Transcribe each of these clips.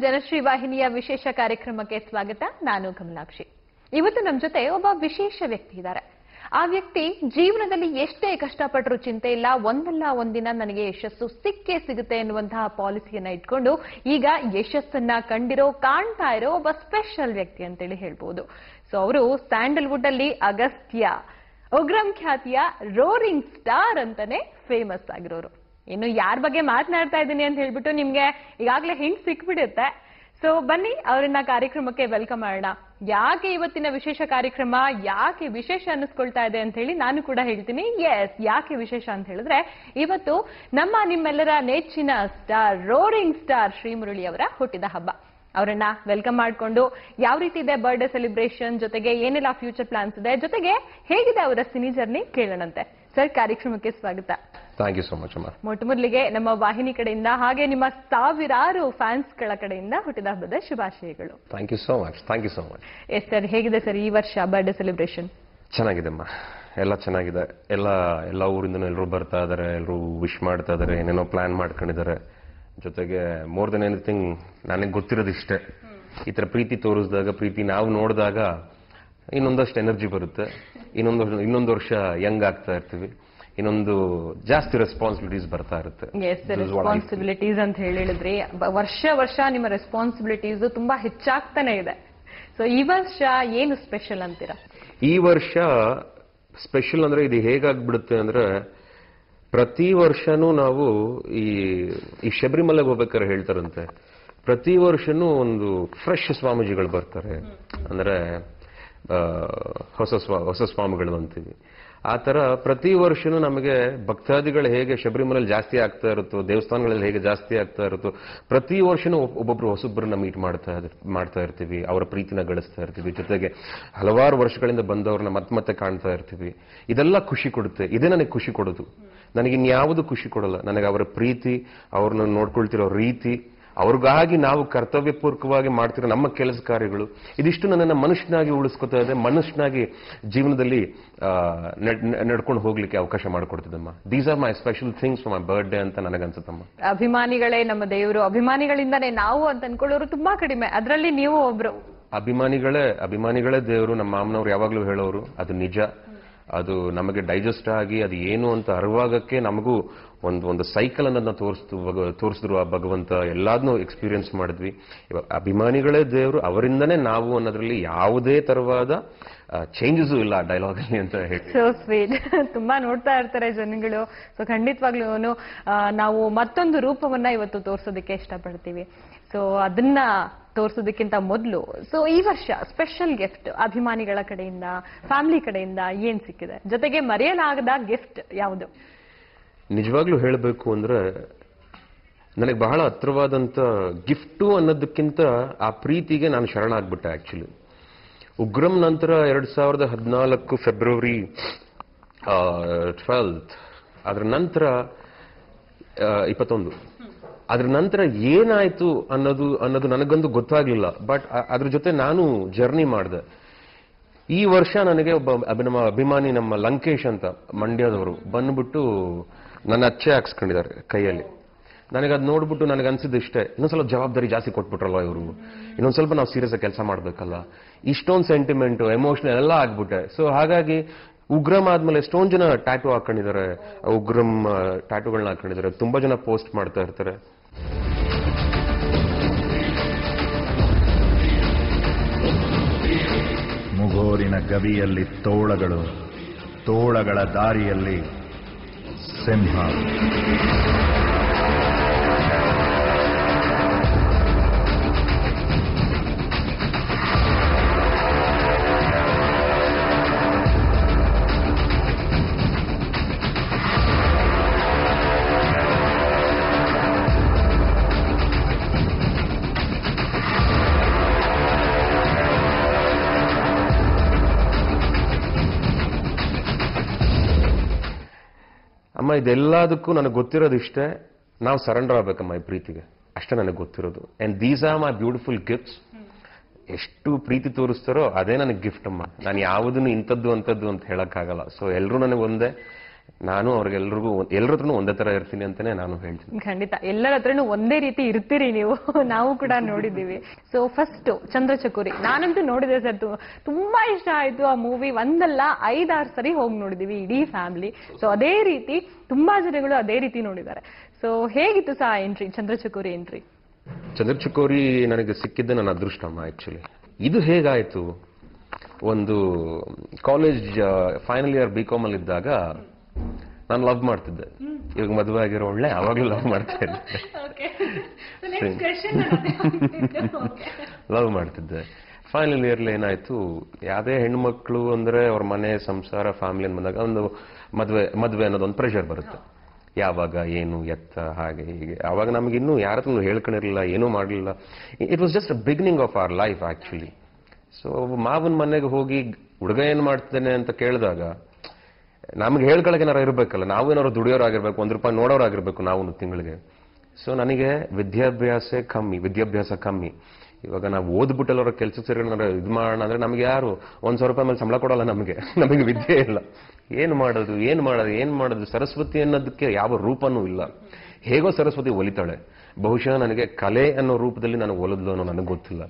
ಜನಶ್ರೀ ವಾಹಿನಿಯ ವಿಶೇಷ ಕಾರ್ಯಕ್ರಮಕ್ಕೆ ಸ್ವಾಗತ. ನಾನು ಕಮಲಾಕ್ಷಿ. ಇವತ್ತು ನಮ್ಮ ಜೊತೆ ಒಬ್ಬ ವಿಶೇಷ ವ್ಯಕ್ತಿ ಇದ್ದಾರೆ. ಆ ವ್ಯಕ್ತಿ ಜೀವನದಲ್ಲಿ ಎಷ್ಟೇ ಕಷ್ಟಪಟ್ಟರೂ ಚಿಂತೆ ಇಲ್ಲ, ಒಂದಲ್ಲ ಒಂದಿನ ನನಗೆ ಯಶಸ್ಸು ಸಿಕ್ಕೇ ಸಿಗುತ್ತೆ ಎನ್ನುವಂತಹ ಪಾಲಿಸಿಯನ್ನ ಇಟ್ಕೊಂಡು ಈಗ ಯಶಸ್ಸನ್ನ ಕಂಡಿರೋ, ಕಾಣ್ತಾ ಇರೋ ಒಬ್ಬ ಸ್ಪೆಷಲ್ ವ್ಯಕ್ತಿ ಅಂತೇಳಿ ಹೇಳ್ಬೋದು. ಸೊ ಅವರು ಸ್ಯಾಂಡಲ್ವುಡ್ ಅಲ್ಲಿ ಅಗಸ್ತ್ಯ, ಉಗ್ರಂ ಖ್ಯಾತಿಯ ರೋರಿಂಗ್ ಸ್ಟಾರ್ ಅಂತಾನೆ ಫೇಮಸ್ ಆಗಿರೋರು. ಇನ್ನು ಯಾರ ಬಗ್ಗೆ ಮಾತನಾಡ್ತಾ ಇದ್ದೀನಿ ಅಂತ ಹೇಳ್ಬಿಟ್ಟು ನಿಮ್ಗೆ ಈಗಾಗಲೇ ಹಿಂಟ್ ಸಿಕ್ಬಿಡುತ್ತೆ. ಸೊ ಬನ್ನಿ, ಅವರನ್ನ ಕಾರ್ಯಕ್ರಮಕ್ಕೆ ವೆಲ್ಕಮ್ ಮಾಡೋಣ. ಯಾಕೆ ಇವತ್ತಿನ ವಿಶೇಷ ಕಾರ್ಯಕ್ರಮ, ಯಾಕೆ ವಿಶೇಷ ಅನ್ನಿಸ್ಕೊಳ್ತಾ ಇದೆ ಅಂತ ಹೇಳಿ ನಾನು ಕೂಡ ಹೇಳ್ತೀನಿ. ಎಸ್ ಯಾಕೆ ವಿಶೇಷ ಅಂತ ಹೇಳಿದ್ರೆ, ಇವತ್ತು ನಮ್ಮ ನಿಮ್ಮೆಲ್ಲರ ನೆಚ್ಚಿನ ಸ್ಟಾರ್ ರೋರಿಂಗ್ ಸ್ಟಾರ್ ಶ್ರೀಮುರಳಿ ಅವರ ಹುಟ್ಟಿದ ಹಬ್ಬ. ಅವರನ್ನ ವೆಲ್ಕಮ್ ಮಾಡಿಕೊಂಡು ಯಾವ ರೀತಿ ಇದೆ ಬರ್ಡೇ ಸೆಲೆಬ್ರೇಷನ್ ಜೊತೆಗೆ ಏನೆಲ್ಲ ಫ್ಯೂಚರ್ ಪ್ಲಾನ್ಸ್ ಇದೆ, ಜೊತೆಗೆ ಹೇಗಿದೆ ಅವರ ಸಿನಿ ಜರ್ನಿ ಕೇಳೋಣಂತೆ. ಸರ್ ಕಾರ್ಯಕ್ರಮಕ್ಕೆ ಸ್ವಾಗತ. ಥ್ಯಾಂಕ್ ಯು ಸೋ ಮಚ್ ಅಮ್ಮ ಮೊಟ್ಟ ಮೊದಲಿಗೆ ನಮ್ಮ ವಾಹಿನಿ ಕಡೆಯಿಂದ ಹಾಗೆ ನಿಮ್ಮ ಸಾವಿರಾರು ಫ್ಯಾನ್ಸ್ಗಳ ಕಡೆಯಿಂದ ಹುಟ್ಟಿದ ಹಬ್ಬದ ಶುಭಾಶಯಗಳು. Thank you so much thank you so much yes sir ಹೇಗಿದೆ ಸರ್ ಈ ವರ್ಷ ಬರ್ಡೇ ಸೆಲೆಬ್ರೇಷನ್? ಚೆನ್ನಾಗಿದೆ ಅಮ್ಮ. ಎಲ್ಲ ಚೆನ್ನಾಗಿದೆ. ಎಲ್ಲ ಎಲ್ಲ ಊರಿಂದ ಎಲ್ಲರೂ ಬರ್ತಾ ಇದ್ದಾರೆ ಎಲ್ಲರೂ ವಿಶ್ ಮಾಡ್ತಾ ಇದ್ದಾರೆ ಏನೇನೋ ಪ್ಲಾನ್ ಮಾಡ್ಕೊಂಡಿದ್ದಾರೆ ಜೊತೆಗೆ ಮೋರ್ ದೆನ್ ಎನಿಥಿಂಗ್ ನನಗೆ ಗೊತ್ತಿರೋದು ಇಷ್ಟೇ. ಈ ಥರ ಪ್ರೀತಿ ತೋರಿಸಿದಾಗ ಪ್ರೀತಿ ನಾವು ನೋಡಿದಾಗ ಇನ್ನೊಂದಷ್ಟು ಎನರ್ಜಿ ಬರುತ್ತೆ. ಇನ್ನೊಂದು ಇನ್ನೊಂದು ವರ್ಷ ಯಂಗ್ ಆಗ್ತಾ ಇರ್ತೀವಿ. ಇನ್ನೊಂದು ಜಾಸ್ತಿ ರೆಸ್ಪಾನ್ಸಿಬಿಲಿಟೀಸ್ ಬರ್ತಾ ಇರುತ್ತೆ. ಎಸ್ ರೆಸ್ಪಾನ್ಸಿಬಿಲಿಟೀಸ್ ಅಂತ ಹೇಳಿ ಹೇಳಿದ್ರಿ. ವರ್ಷ ವರ್ಷ ನಿಮ್ಮ ರೆಸ್ಪಾನ್ಸಿಬಿಲಿಟೀಸ್ ತುಂಬಾ ಹೆಚ್ಚಾಗ್ತಾನೆ ಇದೆ. ಸೊ ಈ ವರ್ಷ ಏನು ಸ್ಪೆಷಲ್ ಅಂತೀರಾ? ಈ ವರ್ಷ ಸ್ಪೆಷಲ್ ಅಂದ್ರೆ ಇದು ಹೇಗಾಗ್ಬಿಡುತ್ತೆ ಅಂದ್ರೆ ಪ್ರತಿ ವರ್ಷನೂ ನಾವು ಈ ಈ ಶಬರಿಮಲೆಗೆ ಹೋಗ್ಬೇಕಾದ್ರೆ ಹೇಳ್ತಾರಂತೆ. ಪ್ರತಿ ವರ್ಷನೂ ಒಂದು ಫ್ರೆಶ್ ಸ್ವಾಮೀಜಿಗಳು ಬರ್ತಾರೆ. ಅಂದ್ರೆ ಆ, ಹೊಸ ಸ್ವಾ ಹೊಸ ಸ್ವಾಮಿಗಳು ಅಂತೀವಿ. ಆ ಥರ ಪ್ರತಿ ವರ್ಷನೂ ನಮಗೆ ಭಕ್ತಾದಿಗಳು ಹೇಗೆ ಶಬರಿಮಲೆಯಲ್ಲಿ ಜಾಸ್ತಿ ಆಗ್ತಾ ಇರುತ್ತೋ, ದೇವಸ್ಥಾನಗಳಲ್ಲಿ ಹೇಗೆ ಜಾಸ್ತಿ ಆಗ್ತಾ ಇರುತ್ತೋ, ಪ್ರತಿ ವರ್ಷನೂ ಒಬ್ಬೊಬ್ಬರು ಹೊಸೊಬ್ಬರನ್ನ ಮೀಟ್ ಮಾಡ್ತಾ ಮಾಡ್ತಾ ಇರ್ತೀವಿ, ಅವರ ಪ್ರೀತಿನ ಗಳಿಸ್ತಾ ಇರ್ತೀವಿ. ಜೊತೆಗೆ ಹಲವಾರು ವರ್ಷಗಳಿಂದ ಬಂದವ್ರನ್ನ ಮತ್ತೆ ಮತ್ತೆ ಕಾಣ್ತಾ ಇರ್ತೀವಿ. ಇದೆಲ್ಲ ಖುಷಿ ಕೊಡುತ್ತೆ. ಇದೇ ನನಗೆ ಖುಷಿ ಕೊಡೋದು. ನನಗೆ ಇನ್ಯಾವುದು ಖುಷಿ ಕೊಡಲ್ಲ. ನನಗೆ ಅವರ ಪ್ರೀತಿ, ಅವ್ರನ್ನ ನೋಡ್ಕೊಳ್ತಿರೋ ರೀತಿ ಅವ್ರಿಗಾಗಿ ನಾವು ಕರ್ತವ್ಯಪೂರ್ವಕವಾಗಿ ಮಾಡ್ತಿರೋ ನಮ್ಮ ಕೆಲಸ ಕಾರ್ಯಗಳು ಇದಿಷ್ಟು ನನ್ನನ್ನು ಮನುಷ್ಯನಾಗಿ ಉಳಿಸ್ಕೊತಾ ಇದೆ ಮನುಷ್ಯನಾಗಿ ಜೀವನದಲ್ಲಿ ನಡ್ಕೊಂಡು ಹೋಗ್ಲಿಕ್ಕೆ ಅವಕಾಶ ಮಾಡಿಕೊಡ್ತಿದ್ದಮ್ಮ these are my special things for my birthday ಅಂತ ನನಗನ್ಸುತ್ತಮ್ಮ. ಅಭಿಮಾನಿಗಳೇ ನಮ್ಮ ದೇವರು. ಅಭಿಮಾನಿಗಳಿಂದಾನೇ ನಾವು ಅಂತ ಅನ್ಕೊಳ್ಳೋರು ತುಂಬಾ ಕಡಿಮೆ. ಅದರಲ್ಲಿ ನೀವು ಒಬ್ರು. ಅಭಿಮಾನಿಗಳೇ ಅಭಿಮಾನಿಗಳೇ ದೇವರು ನಮ್ಮ ಮಾಮನವ್ರು ಯಾವಾಗಲೂ ಹೇಳೋರು ಅದು ನಿಜ. ಅದು ನಮಗೆ ಡೈಜೆಸ್ಟ್ ಆಗಿ ಅದು ಏನು ಅಂತ ಅರಿವಾಗಕ್ಕೆ ನಮಗೂ ಒಂದು ಒಂದು ಸೈಕಲ್ ಅನ್ನೋದನ್ನ ತೋರಿಸ್ತು ತೋರಿಸಿದ್ರು ಆ ಭಗವಂತ. ಎಲ್ಲಾದ್ನೂ ಎಕ್ಸ್ಪೀರಿಯನ್ಸ್ ಮಾಡಿದ್ವಿ. ಇವಾಗ ಅಭಿಮಾನಿಗಳೇ ದೇವರು, ಅವರಿಂದನೇ ನಾವು ಅನ್ನೋದ್ರಲ್ಲಿ ಯಾವುದೇ ತರವಾದ ಚೇಂಜಸ್ ಇಲ್ಲ ಡೈಲಾಗ್ ಅಲ್ಲಿ ಅಂತ ಹೇಳಿ ಸೊ ಸ್ವೀಟ್ ತುಂಬಾ ನೋಡ್ತಾ ಇರ್ತಾರೆ ಜನಗಳು. ಸೊ ಖಂಡಿತವಾಗ್ಲೂ ನಾವು ಮತ್ತೊಂದು ರೂಪವನ್ನ ಇವತ್ತು ತೋರಿಸೋದಕ್ಕೆ ಇಷ್ಟಪಡ್ತೀವಿ. ಸೊ ಅದನ್ನ ತೋರಿಸೋದಕ್ಕಿಂತ ಮೊದಲು. ಸೊ ಈ ವರ್ಷ ಸ್ಪೆಷಲ್ ಗಿಫ್ಟ್ ಅಭಿಮಾನಿಗಳ ಕಡೆಯಿಂದ ಫ್ಯಾಮಿಲಿ ಕಡೆಯಿಂದ ಏನ್ ಸಿಕ್ಕಿದೆ? ಜೊತೆಗೆ ಮರೆಯಲಾಗದ ಗಿಫ್ಟ್ ಯಾವುದು? ನಿಜವಾಗ್ಲೂ ಹೇಳಬೇಕು ಅಂದ್ರೆ, ನನಗೆ ಬಹಳ ಹತ್ರವಾದಂತ ಗಿಫ್ಟು ಅನ್ನೋದಕ್ಕಿಂತ ಆ ಪ್ರೀತಿಗೆ ನಾನು ಶರಣಾಗ್ಬಿಟ್ಟೆ ಆಕ್ಚುಲಿ ಉಗ್ರಂ ನಂತರ ಎರಡ್ ಸಾವಿರದ ಹದಿನಾಲ್ಕು ಫೆಬ್ರವರಿ ಟ್ವೆಲ್ತ್ ಅದರ ನಂತರ ಇಪ್ಪತ್ತೊಂದು. ಅದ್ರ ನಂತರ ಏನಾಯ್ತು ಅನ್ನೋದು ಅನ್ನೋದು ನನಗಂತೂ ಗೊತ್ತಾಗ್ಲಿಲ್ಲ. ಬಟ್ ಅದ್ರ ಜೊತೆ ನಾನು ಜರ್ನಿ ಮಾಡಿದೆ. ಈ ವರ್ಷ ನನಗೆ ಒಬ್ಬ ನಮ್ಮ ಅಭಿಮಾನಿ ನಮ್ಮ ಲಂಕೇಶ್ ಅಂತ, ಮಂಡ್ಯದವರು ಬಂದ್ಬಿಟ್ಟು ನನ್ನ ಅಚ್ಚೆ ಹಾಕ್ಸ್ಕೊಂಡಿದ್ದಾರೆ ಕೈಯಲ್ಲಿ. ನನಗೆ ಅದು ನೋಡ್ಬಿಟ್ಟು ನನಗೆ ಅನ್ಸಿದ್ದು ಇಷ್ಟೇ, ಇನ್ನೊಂದು ಸ್ವಲ್ಪ ಜವಾಬ್ದಾರಿ ಜಾಸ್ತಿ ಕೊಟ್ಬಿಟ್ರಲ್ವ ಇವರು. ಇನ್ನೊಂದು ಸ್ವಲ್ಪ ನಾವು ಸೀರಿಯಸ್ ಕೆಲಸ ಮಾಡಬೇಕಲ್ಲ. ಇಷ್ಟೊಂದು ಸೆಂಟಿಮೆಂಟ್ ಎಮೋಷನಲ್ ಎಲ್ಲ ಆಗ್ಬಿಟ್ಟೆ. ಸೊ ಹಾಗಾಗಿ ಉಗ್ರಂ ಆದ್ಮೇಲೆ ಎಷ್ಟೊಂದು ಜನ ಟ್ಯಾಟು ಹಾಕೊಂಡಿದ್ದಾರೆ, ಉಗ್ರಂ ಟ್ಯಾಟುಗಳನ್ನ ಹಾಕೊಂಡಿದ್ದಾರೆ. ತುಂಬಾ ಜನ ಪೋಸ್ಟ್ ಮಾಡ್ತಾ ಇರ್ತಾರೆ. ಮುಗೋರಿನ ಗವಿಯಲ್ಲಿ ತೋಳಗಳು ತೋಳಗಳ ದಾರಿಯಲ್ಲಿ ಸಿಂಹ. ಇದೆಲ್ಲದಕ್ಕೂ ನನಗೆ ಗೊತ್ತಿರೋದು ಇಷ್ಟೇ ನಾವು ಸರೆಂಡರ್ ಆಗ್ಬೇಕಮ್ಮ ಈ ಪ್ರೀತಿಗೆ. ಅಷ್ಟೇ ನನಗೆ ಗೊತ್ತಿರೋದು. And these are my beautiful gifts ಎಷ್ಟು ಪ್ರೀತಿ ತೋರಿಸ್ತಾರೋ ಅದೇ ನನಗೆ ಗಿಫ್ಟ್ ಅಮ್ಮ. ನಾನು ಯಾವುದನ್ನು ಇಂಥದ್ದು, ಅಂಥದ್ದು ಅಂತ ಹೇಳೋಕ್ಕಾಗಲ್ಲ. ಸೊ ಎಲ್ಲರೂ ನನಗೆ ಒಂದೇ. ನಾನು ಅವ್ರಿಗೆಲ್ರಿಗೂ ಎಲ್ಲರ ಹತ್ರನೂ ಒಂದೇ ತರ ಇರ್ತೀನಿ ಅಂತಾನೆ ನಾನು ಹೇಳ್ತೀನಿ. ಖಂಡಿತ. ಎಲ್ಲರ ಹತ್ರನೂ ಒಂದೇ ರೀತಿ ಇರ್ತೀರಿ ನೀವು. ನಾವು ಕೂಡ ನೋಡಿದ್ದೀವಿ. So first Chandrachakori. ನಾನಂತೂ ನೋಡಿದೆ ಸರ್. ತುಂಬಾ ಇಷ್ಟ ಆಯ್ತು ಆ ಮೂವಿ ಒಂದಲ್ಲ ಐದಾರು ಸರಿ ಹೋಗಿ ನೋಡಿದೀವಿ ಇಡೀ ಫ್ಯಾಮಿಲಿ ಸೊ ಅದೇ ರೀತಿ ತುಂಬಾ ಜನಗಳು ಅದೇ ರೀತಿ ನೋಡಿದ್ದಾರೆ. ಸೊ ಹೇಗಿತ್ತು ಸಹ ಎಂಟ್ರಿ ಚಂದ್ರಚಕೋರಿ ಎಂಟ್ರಿ ಚಂದ್ರಚಕೋರಿ ನನಗೆ ಸಿಕ್ಕಿದ್ದ ನನ್ನ ಅದೃಷ್ಟಮ್ಮ ಆಕ್ಚುಲಿ ಇದು ಹೇಗಾಯ್ತು? ಒಂದು college final year B com ಅಲ್ಲಿ ಇದ್ದಾಗ ನಾನು ಲವ್ ಮಾಡ್ತಿದ್ದೆ. ಇವಾಗ ಮದುವೆ ಆಗಿರೋ ಒಳ್ಳೆ ಅವಾಗಲೂ ಲವ್ ಮಾಡ್ತಾ ಇದ್ದೆ. ಲವ್ ಮಾಡ್ತಿದ್ದೆ. ಫೈನಲ್ ಇಯರ್ಲಿ ಏನಾಯ್ತು? ಯಾವುದೇ ಹೆಣ್ಮಕ್ಳು ಅಂದ್ರೆ ಅವ್ರ ಮನೆ ಸಂಸಾರ ಫ್ಯಾಮಿಲಿ ಬಂದಾಗ ಒಂದು ಮದುವೆ ಮದುವೆ ಅನ್ನೋದೊಂದು ಪ್ರೆಷರ್ ಬರುತ್ತೆ. ಯಾವಾಗ ಏನು ಎತ್ತ ಹಾಗೆ ಹೀಗೆ. ಅವಾಗ ನಮಗಿನ್ನೂ ಯಾರ ಹತ್ರ ಹೇಳ್ಕೊಂಡಿರಲಿಲ್ಲ ಏನೂ ಮಾಡಲಿಲ್ಲ. It was just beginning of our life actually so ಮಾವನ ಮನೆಗೆ ಹೋಗಿ ಹುಡುಗ ಏನು ಮಾಡ್ತಾನೆ ಅಂತ ಕೇಳಿದಾಗ ನಮ್ಗೆ ಹೇಳ್ಕೊಳಕ್ಕೆ ಏನಾರು ಇರಬೇಕಲ್ಲ, ನಾವು ಏನಾರು ದುಡಿಯೋರಾಗಿರ್ಬೇಕು, ಒಂದು ರೂಪಾಯಿ ನೋಡೋರಾಗಿರ್ಬೇಕು ನಾವು ತಿಂಗಳಿಗೆ. ಸೊ ನನಗೆ ವಿದ್ಯಾಭ್ಯಾಸ ಕಮ್ಮಿ ವಿದ್ಯಾಭ್ಯಾಸ ಕಮ್ಮಿ. ಇವಾಗ ನಾವು ಓದ್ಬಿಟ್ಟೆಲ್ಲರ ಕೆಲಸ ಸೇರ್ಕೊಂಡು ಇದು ಮಾಡೋಣ ಅಂದ್ರೆ ನಮ್ಗೆ ಯಾರು ಒಂದ್ ಸಾವಿರ ರೂಪಾಯಿ ಮೇಲೆ ಸಂಬಳ ಕೊಡೋಲ್ಲ ನಮಗೆ. ನಮಗೆ ವಿದ್ಯೆ ಇಲ್ಲ. ಏನು ಮಾಡೋದು ಏನು ಮಾಡೋದು ಏನು ಮಾಡೋದು? ಸರಸ್ವತಿ ಅನ್ನೋದಕ್ಕೆ ಯಾವ ರೂಪನೂ ಇಲ್ಲ. ಹೇಗೋ ಸರಸ್ವತಿ ಒಲಿತಾಳೆ. ಬಹುಶಃ ನನಗೆ ಕಲೆ ಅನ್ನೋ ರೂಪದಲ್ಲಿ ನಾನು ಒಲದ್ಲು ಅನ್ನೋ ನನಗೆ ಗೊತ್ತಿಲ್ಲ.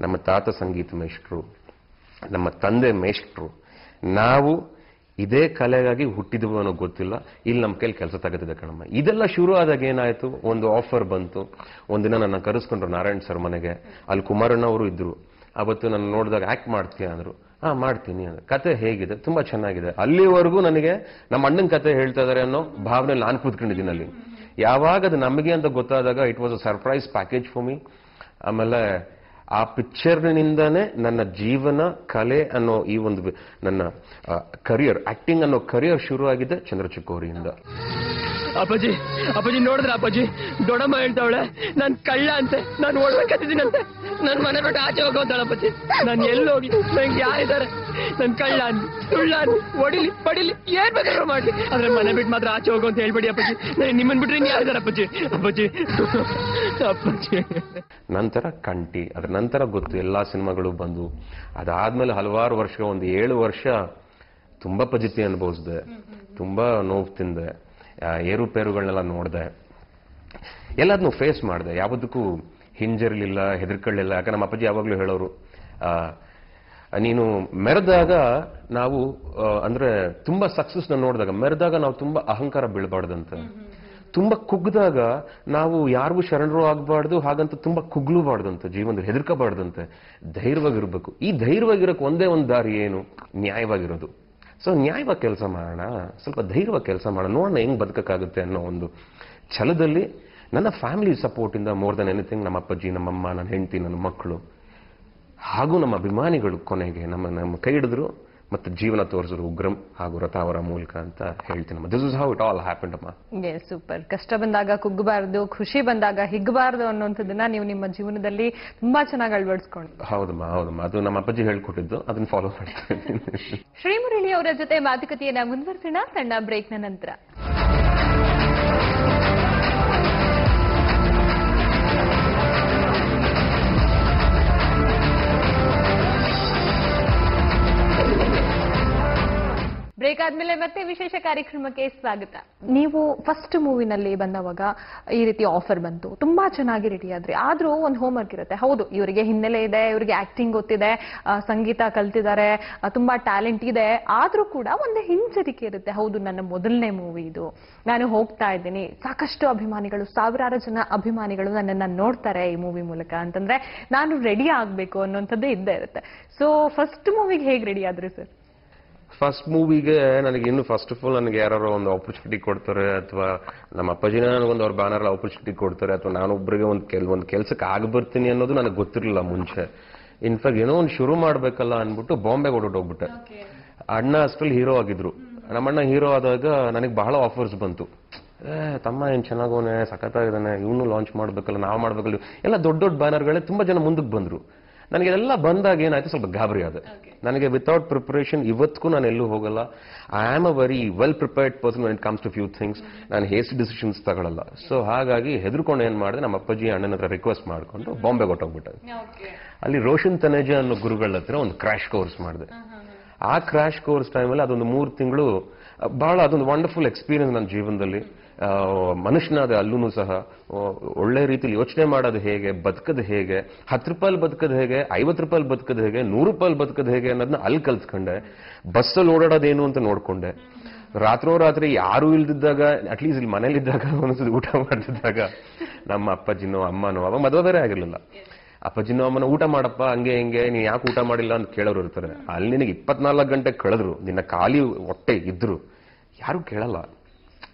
ನಮ್ಮ ತಾತ ಸಂಗೀತ ಮೇಷ್ಟ್ರು, ನಮ್ಮ ತಂದೆ ಮೇಷ್ಟ್ರು, ನಾವು ಇದೇ ಕಲೆಗಾಗಿ ಹುಟ್ಟಿದ್ವು ಅನ್ನೋ ಗೊತ್ತಿಲ್ಲ. ಇಲ್ಲಿ ನಮ್ಮ ಕೈಲಿ ಕೆಲಸ ತಗತಿದೆ ಕಣಮ್ಮ. ಇದೆಲ್ಲ ಶುರು ಆದಾಗ ಏನಾಯ್ತು? ಒಂದು ಆಫರ್ ಬಂತು. ಒಂದಿನ ನನ್ನ ಕರೆಸ್ಕೊಂಡ್ರು ನಾರಾಯಣ್ ಸರ್ ಮನೆಗೆ. ಅಲ್ಲಿ ಕುಮಾರಣ್ಣ ಅವರು ಇದ್ರು. ಅವತ್ತು ನಾನು ನೋಡಿದಾಗ ಆಕ್ಟ್ ಮಾಡ್ತೀಯ? ಅಂದ್ರು. ಹಾ, ಮಾಡ್ತೀನಿ. ಅಂದ್ರೆ. ಕತೆ ಹೇಗಿದೆ? ತುಂಬಾ ಚೆನ್ನಾಗಿದೆ. ಅಲ್ಲಿವರೆಗೂ ನನಗೆ ನಮ್ಮ ಅಣ್ಣನ ಕತೆ ಹೇಳ್ತಾ ಇದ್ದಾರೆ ಅನ್ನೋ ಭಾವನೆ ನಾನು ಕೂತ್ಕೊಂಡಿದ್ದೀನಿ ಅಲ್ಲಿ. ಯಾವಾಗ ಅದು ನಮಗೆ ಅಂತ ಗೊತ್ತಾದಾಗ it was a surprise package for me ಆಮೇಲೆ ಆ ಪಿಕ್ಚರ್ನಿಂದನೇ ನನ್ನ ಜೀವನ, ಕಲೆ ಅನ್ನೋ ಈ ಒಂದು ನನ್ನ ಕರಿಯರ್ ಆಕ್ಟಿಂಗ್ ಅನ್ನೋ ಕರಿಯರ್ ಶುರು ಆಗಿದೆ ಚಂದ್ರಚಿಕ್ಕೋರಿಯಿಂದ. ಅಪ್ಪಾಜಿ ಅಪ್ಪಾಜಿ ನೋಡಿದ್ರೆ ಅಪ್ಪಾಜಿ, ದೊಡ್ಡಮ್ಮ ಹೇಳ್ತಾವಳೆ, ನಾನ್ ಕಳ್ಳ ಅಂತೆ, ನಾನು ಓಡ್ಬೇಕತ್ತಿದ್ದೀನಂತೆ ನನ್ನ ಮನೆ ಬಿಟ್ಟು ಆಚೆ ಹೋಗೋತಾಳ ಅಪ್ಪಾಜಿ. ನಾನು ಎಲ್ಲಿ ಹೋಗಿ, ನಂಗೆ ಯಾರಿದ್ದಾರೆ? ನನ್ ಕಳ್ಳ ಅನ್ಲಿ ಒಡಿಲಿ ಪಡಿಲಿ ಏನ್ ಬೇಕಾದ್ರೂ ಮಾಡ್ಲಿ. ಆದ್ರೆ ಮನೆ ಬಿಟ್ಟು ಮಾತ್ರ ಆಚೆ ಹೋಗು ಅಂತ ಹೇಳ್ಬೇಡಿ ಅಪ್ಪಾಜಿ. ನಿಮ್ಮನ್ ಬಿಟ್ರೆ ಇನ್ ಯಾರಿದಾರ ಅಪ್ಪಾಜಿ? ಅಪ್ಪಾಜಿ. ನಂತರ ಕಂಟಿ ಅದ್ರ ನಂತರ ಗೊತ್ತು ಎಲ್ಲಾ ಸಿನಿಮಾಗಳು ಬಂದು. ಅದಾದ್ಮೇಲೆ ಹಲವಾರು ವರ್ಷ, ಒಂದು ಏಳು ವರ್ಷ ತುಂಬಾ ಪಜಿತಿ ಅನುಭವಿಸಿದೆ. ತುಂಬಾ ನೋವು ತಿಂದೆ. ಏರುಪೇರುಗಳನ್ನೆಲ್ಲ ನೋಡಿದೆ. ಎಲ್ಲದನ್ನೂ ಫೇಸ್ ಮಾಡಿದೆ. ಯಾವುದಕ್ಕೂ ಹಿಂಜರಿಲಿಲ್ಲ, ಹೆದರ್ಕೊಳ್ಳಿಲ್ಲ. ಯಾಕಂದ್ರೆ ನಮ್ಮ ಅಪ್ಪಾಜಿ ಯಾವಾಗಲೂ ಹೇಳೋರು ನೀನು ಮೆರೆದಾಗ ನಾವು ಅಂದ್ರೆ ತುಂಬಾ ಸಕ್ಸಸ್ನ ನೋಡಿದಾಗ ಮೆರೆದಾಗ ನಾವು ತುಂಬಾ ಅಹಂಕಾರ ಬೀಳಬಾರ್ದಂತೆ. ತುಂಬಾ ಕುಗ್ದಾಗ ನಾವು ಯಾರಿಗೂ ಶರಣರು ಆಗಬಾರ್ದು ಹಾಗಂತ ತುಂಬಾ ಕುಗ್ಲೂಬಾರ್ದಂತೆ ಜೀವನದ ಹೆದರ್ಕಬಾರ್ದಂತೆ. ಧೈರ್ಯವಾಗಿರ್ಬೇಕು. ಈ ಧೈರ್ಯವಾಗಿರೋಕೆ ಒಂದೇ ಒಂದು ದಾರಿ ಏನು? ನ್ಯಾಯವಾಗಿರೋದು. ಸೊ ನ್ಯಾಯವಾಗಿ ಕೆಲಸ ಮಾಡೋಣ. ಸ್ವಲ್ಪ ಧೈರ್ಯವಾಗಿ ಕೆಲಸ ಮಾಡೋಣ. ನೋಡೋಣ ಹೆಂಗ್ ಬದುಕಕ್ಕಾಗುತ್ತೆ ಅನ್ನೋ ಒಂದು ಛಲದಲ್ಲಿ ನನ್ನ ಫ್ಯಾಮಿಲಿ ಸಪೋರ್ಟಿಂದ ಮೋರ್ ದನ್ ಎನಿಥಿಂಗ್ ನಮ್ಮ ಅಪ್ಪಾಜಿ ನಮ್ಮಮ್ಮ ನನ್ನ ಹೆಂಡತಿ ನನ್ನ ಮಕ್ಕಳು. ಹಾಗೂ ನಮ್ಮ ಅಭಿಮಾನಿಗಳು ಕೊನೆಗೆ ನಮ್ಮ ನಮ್ಮ ಕೈ ಹಿಡಿದ್ರು ಮತ್ತು ಜೀವನ ತೋರಿಸಿದ್ರು ಉಗ್ರಂ ಹಾಗೂ ರಥ ಅವರ ಮೂಲಕ ಅಂತ ಹೇಳ್ತೀನಿ this is how it all happen ಅಮ್ಮ. ಸೂಪರ್ ಕಷ್ಟ ಬಂದಾಗ ಕುಗ್ಗಬಾರ್ದು ಖುಷಿ ಬಂದಾಗ ಹಿಗ್ಗಬಾರ್ದು ಅನ್ನೋಂಥದ್ದನ್ನ ನೀವು ನಿಮ್ಮ ಜೀವನದಲ್ಲಿ ತುಂಬಾ ಚೆನ್ನಾಗಿ ಅಳವಡಿಸ್ಕೊಂಡು ಹೌದಮ್ಮ ಹೌದಮ್ಮ. ಅದು ನಮ್ಮ ಅಪ್ಪಾಜಿ ಹೇಳ್ಕೊಟ್ಟಿದ್ದು. ಅದನ್ನ ಫಾಲೋ ಮಾಡ್ತಾ ಇದ್ದೀನಿ. ಶ್ರೀಮುರಳಿ ಅವರ ಜೊತೆ ಮಾತುಕತೆಯನ್ನ ಮುಂದುವರಿಸೋಣ. ಸಣ್ಣ ಬ್ರೇಕ್ನ ನಂತರ. ಬ್ರೇಕ್ ಆದ್ಮೇಲೆ ಮತ್ತೆ ವಿಶೇಷ ಕಾರ್ಯಕ್ರಮಕ್ಕೆ ಸ್ವಾಗತ. ನೀವು ಫಸ್ಟ್ ಮೂವಿನಲ್ಲಿ ಬಂದವಾಗ ಈ ರೀತಿ ಆಫರ್ ಬಂತು. ತುಂಬಾ ಚೆನ್ನಾಗಿ ರೆಡಿ ಆದ್ರಿ. ಆದ್ರೂ ಒಂದು ಹೋಮ್ ವರ್ಕ್ ಇರುತ್ತೆ. ಹೌದು, ಇವರಿಗೆ ಹಿನ್ನೆಲೆ ಇದೆ, ಇವರಿಗೆ ಆಕ್ಟಿಂಗ್ ಗೊತ್ತಿದೆ ಸಂಗೀತ ಕಲ್ತಿದ್ದಾರೆ ತುಂಬಾ ಟ್ಯಾಲೆಂಟ್ ಇದೆ. ಆದ್ರೂ ಕೂಡ ಒಂದು ಹಿಂಜರಿಕೆ ಇರುತ್ತೆ. ಹೌದು, ನನ್ನ ಮೊದಲನೇ ಮೂವಿ ಇದು. ನಾನು ಹೋಗ್ತಾ ಇದ್ದೀನಿ. ಸಾಕಷ್ಟು ಅಭಿಮಾನಿಗಳು, ಸಾವಿರಾರು ಜನ ಅಭಿಮಾನಿಗಳು ನನ್ನನ್ನ ನೋಡ್ತಾರೆ ಈ ಮೂವಿ ಮೂಲಕ. ಅಂತಂದ್ರೆ ನಾನು ರೆಡಿ ಆಗ್ಬೇಕು ಅನ್ನೋಂಥದ್ದೇ ಇದ್ದೇ ಇರುತ್ತೆ. ಸೊ ಫಸ್ಟ್ ಮೂವಿಗೆ ಹೇಗೆ ರೆಡಿ ಆದ್ರಿ ಸರ್ ಫಸ್ಟ್ ಮೂವಿಗೆ ನನಗೆ ಇನ್ನು ಫಸ್ಟ್ ಆಫ್ ಆಲ್ ನನಗೆ ಯಾರು ಒಂದು ಆಪರ್ಚುನಿಟಿ ಕೊಡ್ತಾರೆ ಅಥವಾ ನಮ್ಮ ಅಪ್ಪಾಜಿನ ನನಗೊಂದು ಅವ್ರ ಬ್ಯಾನರ್ ಆಪರ್ಚುನಿಟಿ ಕೊಡ್ತಾರೆ ಅಥವಾ ನಾನೊಬ್ಬರಿಗೆ ಒಂದು ಕೆಲ್ ಒಂದು ಕೆಲ್ಸಕ್ಕೆ ಆಗಿ ಬರ್ತೀನಿ ಅನ್ನೋದು ನನಗೆ ಗೊತ್ತಿರಲಿಲ್ಲ ಮುಂಚೆ. ಇನ್ಫ್ಯಾಕ್ಟ್ ಏನೋ ಒಂದು ಶುರು ಮಾಡ್ಬೇಕಲ್ಲ ಅಂದ್ಬಿಟ್ಟು ಬಾಂಬೆಗೆ ಹೋಗ್ಬಿಟ್ಟೆ. ಅಣ್ಣ ಅಷ್ಟ್ರಲ್ಲಿ ಹೀರೋ ಆಗಿದ್ರು. ನಮ್ಮಣ್ಣ ಹೀರೋ ಆದಾಗ ನನಗೆ ಬಹಳ ಆಫರ್ಸ್ ಬಂತು. ಏ ತಮ್ಮ ಏನು ಚೆನ್ನಾಗೋನೆ ಸಖತ್ತಾಗಿದ್ದಾನೆ ಇವನು ಲಾಂಚ್ ಮಾಡಬೇಕಲ್ಲ ನಾವು ಮಾಡಬೇಕಲ್ಲ. ಎಲ್ಲ ದೊಡ್ಡ ದೊಡ್ಡ ಬ್ಯಾನರ್ಗಳೇ ತುಂಬಾ ಜನ ಮುಂದಕ್ಕೆ ಬಂದ್ರು. ನನಗೆ ಎಲ್ಲ ಬಂದಾಗ ಏನಾಯ್ತು? ಸ್ವಲ್ಪ ಗಾಬರಿ ಆದೆ. ನನಗೆ ವಿತೌಟ್ ಪ್ರಿಪರೇಷನ್ ಇವತ್ತಿಗೂ ನಾನು ಎಲ್ಲೂ ಹೋಗಲ್ಲ. I am a very well prepared person when it comes to few things ನಾನು ಹೇಸ್ ಡಿಸಿಷನ್ಸ್ ತಗೊಳ್ಳಲ್ಲ ಸೊ ಹಾಗಾಗಿ ಹೆದರ್ಕೊಂಡು ಏನು ಮಾಡಿದೆ? ನಮ್ಮ ಅಪ್ಪಾಜಿ ಅಣ್ಣನ ಹತ್ರ ರಿಕ್ವೆಸ್ಟ್ ಮಾಡಿಕೊಂಡು ಬಾಂಬೆಗೆ ಹೊಟ್ಟೋಗ್ಬಿಟ್ಟೆ ಅಲ್ಲಿ ರೋಷನ್ ತನೇಜ ಅನ್ನೋ ಗುರುಗಳ ಹತ್ರ ಒಂದು ಕ್ರಾಶ್ ಕೋರ್ಸ್ ಮಾಡಿದೆ. ಆ ಕ್ರಾಶ್ ಕೋರ್ಸ್ ಟೈಮಲ್ಲಿ ಅದೊಂದು ಮೂರು ತಿಂಗಳು ಬಹಳ ಅದೊಂದು ವಂಡರ್ಫುಲ್ ಎಕ್ಸ್ಪೀರಿಯನ್ಸ್ ನನ್ನ ಜೀವನದಲ್ಲಿ. ಮನುಷ್ಯನಾದ ಅಲ್ಲೂ ಸಹ ಒಳ್ಳೆ ರೀತಿಯಲ್ಲಿ ಯೋಚನೆ ಮಾಡೋದು ಹೇಗೆ, ಬದುಕದು ಹೇಗೆ, ಹತ್ತು ರೂಪಾಯಿ ಬದುಕದು ಹೇಗೆ, ಐವತ್ತು ರೂಪಾಯಿ ಬದುಕದು ಹೇಗೆ, ನೂರು ರೂಪಾಯಿ ಬದುಕದು ಹೇಗೆ ಅನ್ನೋದನ್ನ ಅಲ್ಲಿ ಕಲ್ತ್ಕೊಂಡೆ ಬಸ್ಸಲ್ಲಿ ಓಡಾಡೋದೇನು ಅಂತ ನೋಡ್ಕೊಂಡೆ. ರಾತ್ರೋ ರಾತ್ರಿ ಯಾರು ಇಲ್ದಿದ್ದಾಗ ಅಟ್ಲೀಸ್ಟ್ ಇಲ್ಲಿ ಮನೇಲಿದ್ದಾಗ ಒಂದ್ಸತಿ ಊಟ ಮಾಡ್ತಿದ್ದಾಗ, ನಮ್ಮ ಅಪ್ಪಾಜಿನೋ, ಅಮ್ಮನೋ, ಅವಾಗ ಮದುವೆ ಬೇರೆ ಆಗಿರ್ಲಿಲ್ಲ. ಅಪ್ಪಾಜಿನೋ, ಅಮ್ಮನ, ಊಟ ಮಾಡಪ್ಪ, ಹಂಗೆ ಹಿಂಗೆ, ನೀನ್ ಯಾಕೆ ಊಟ ಮಾಡಿಲ್ಲ ಅಂತ ಕೇಳೋರು ಇರ್ತಾರೆ. ಅಲ್ಲಿ ನಿನಗೆ ಇಪ್ಪತ್ನಾಲ್ಕು ಗಂಟೆ ಕಳೆದ್ರು. ನಿನ್ನ ಖಾಲಿ ಹೊಟ್ಟೆ ಇದ್ರು. ಯಾರು ಕೇಳಲ್ಲ.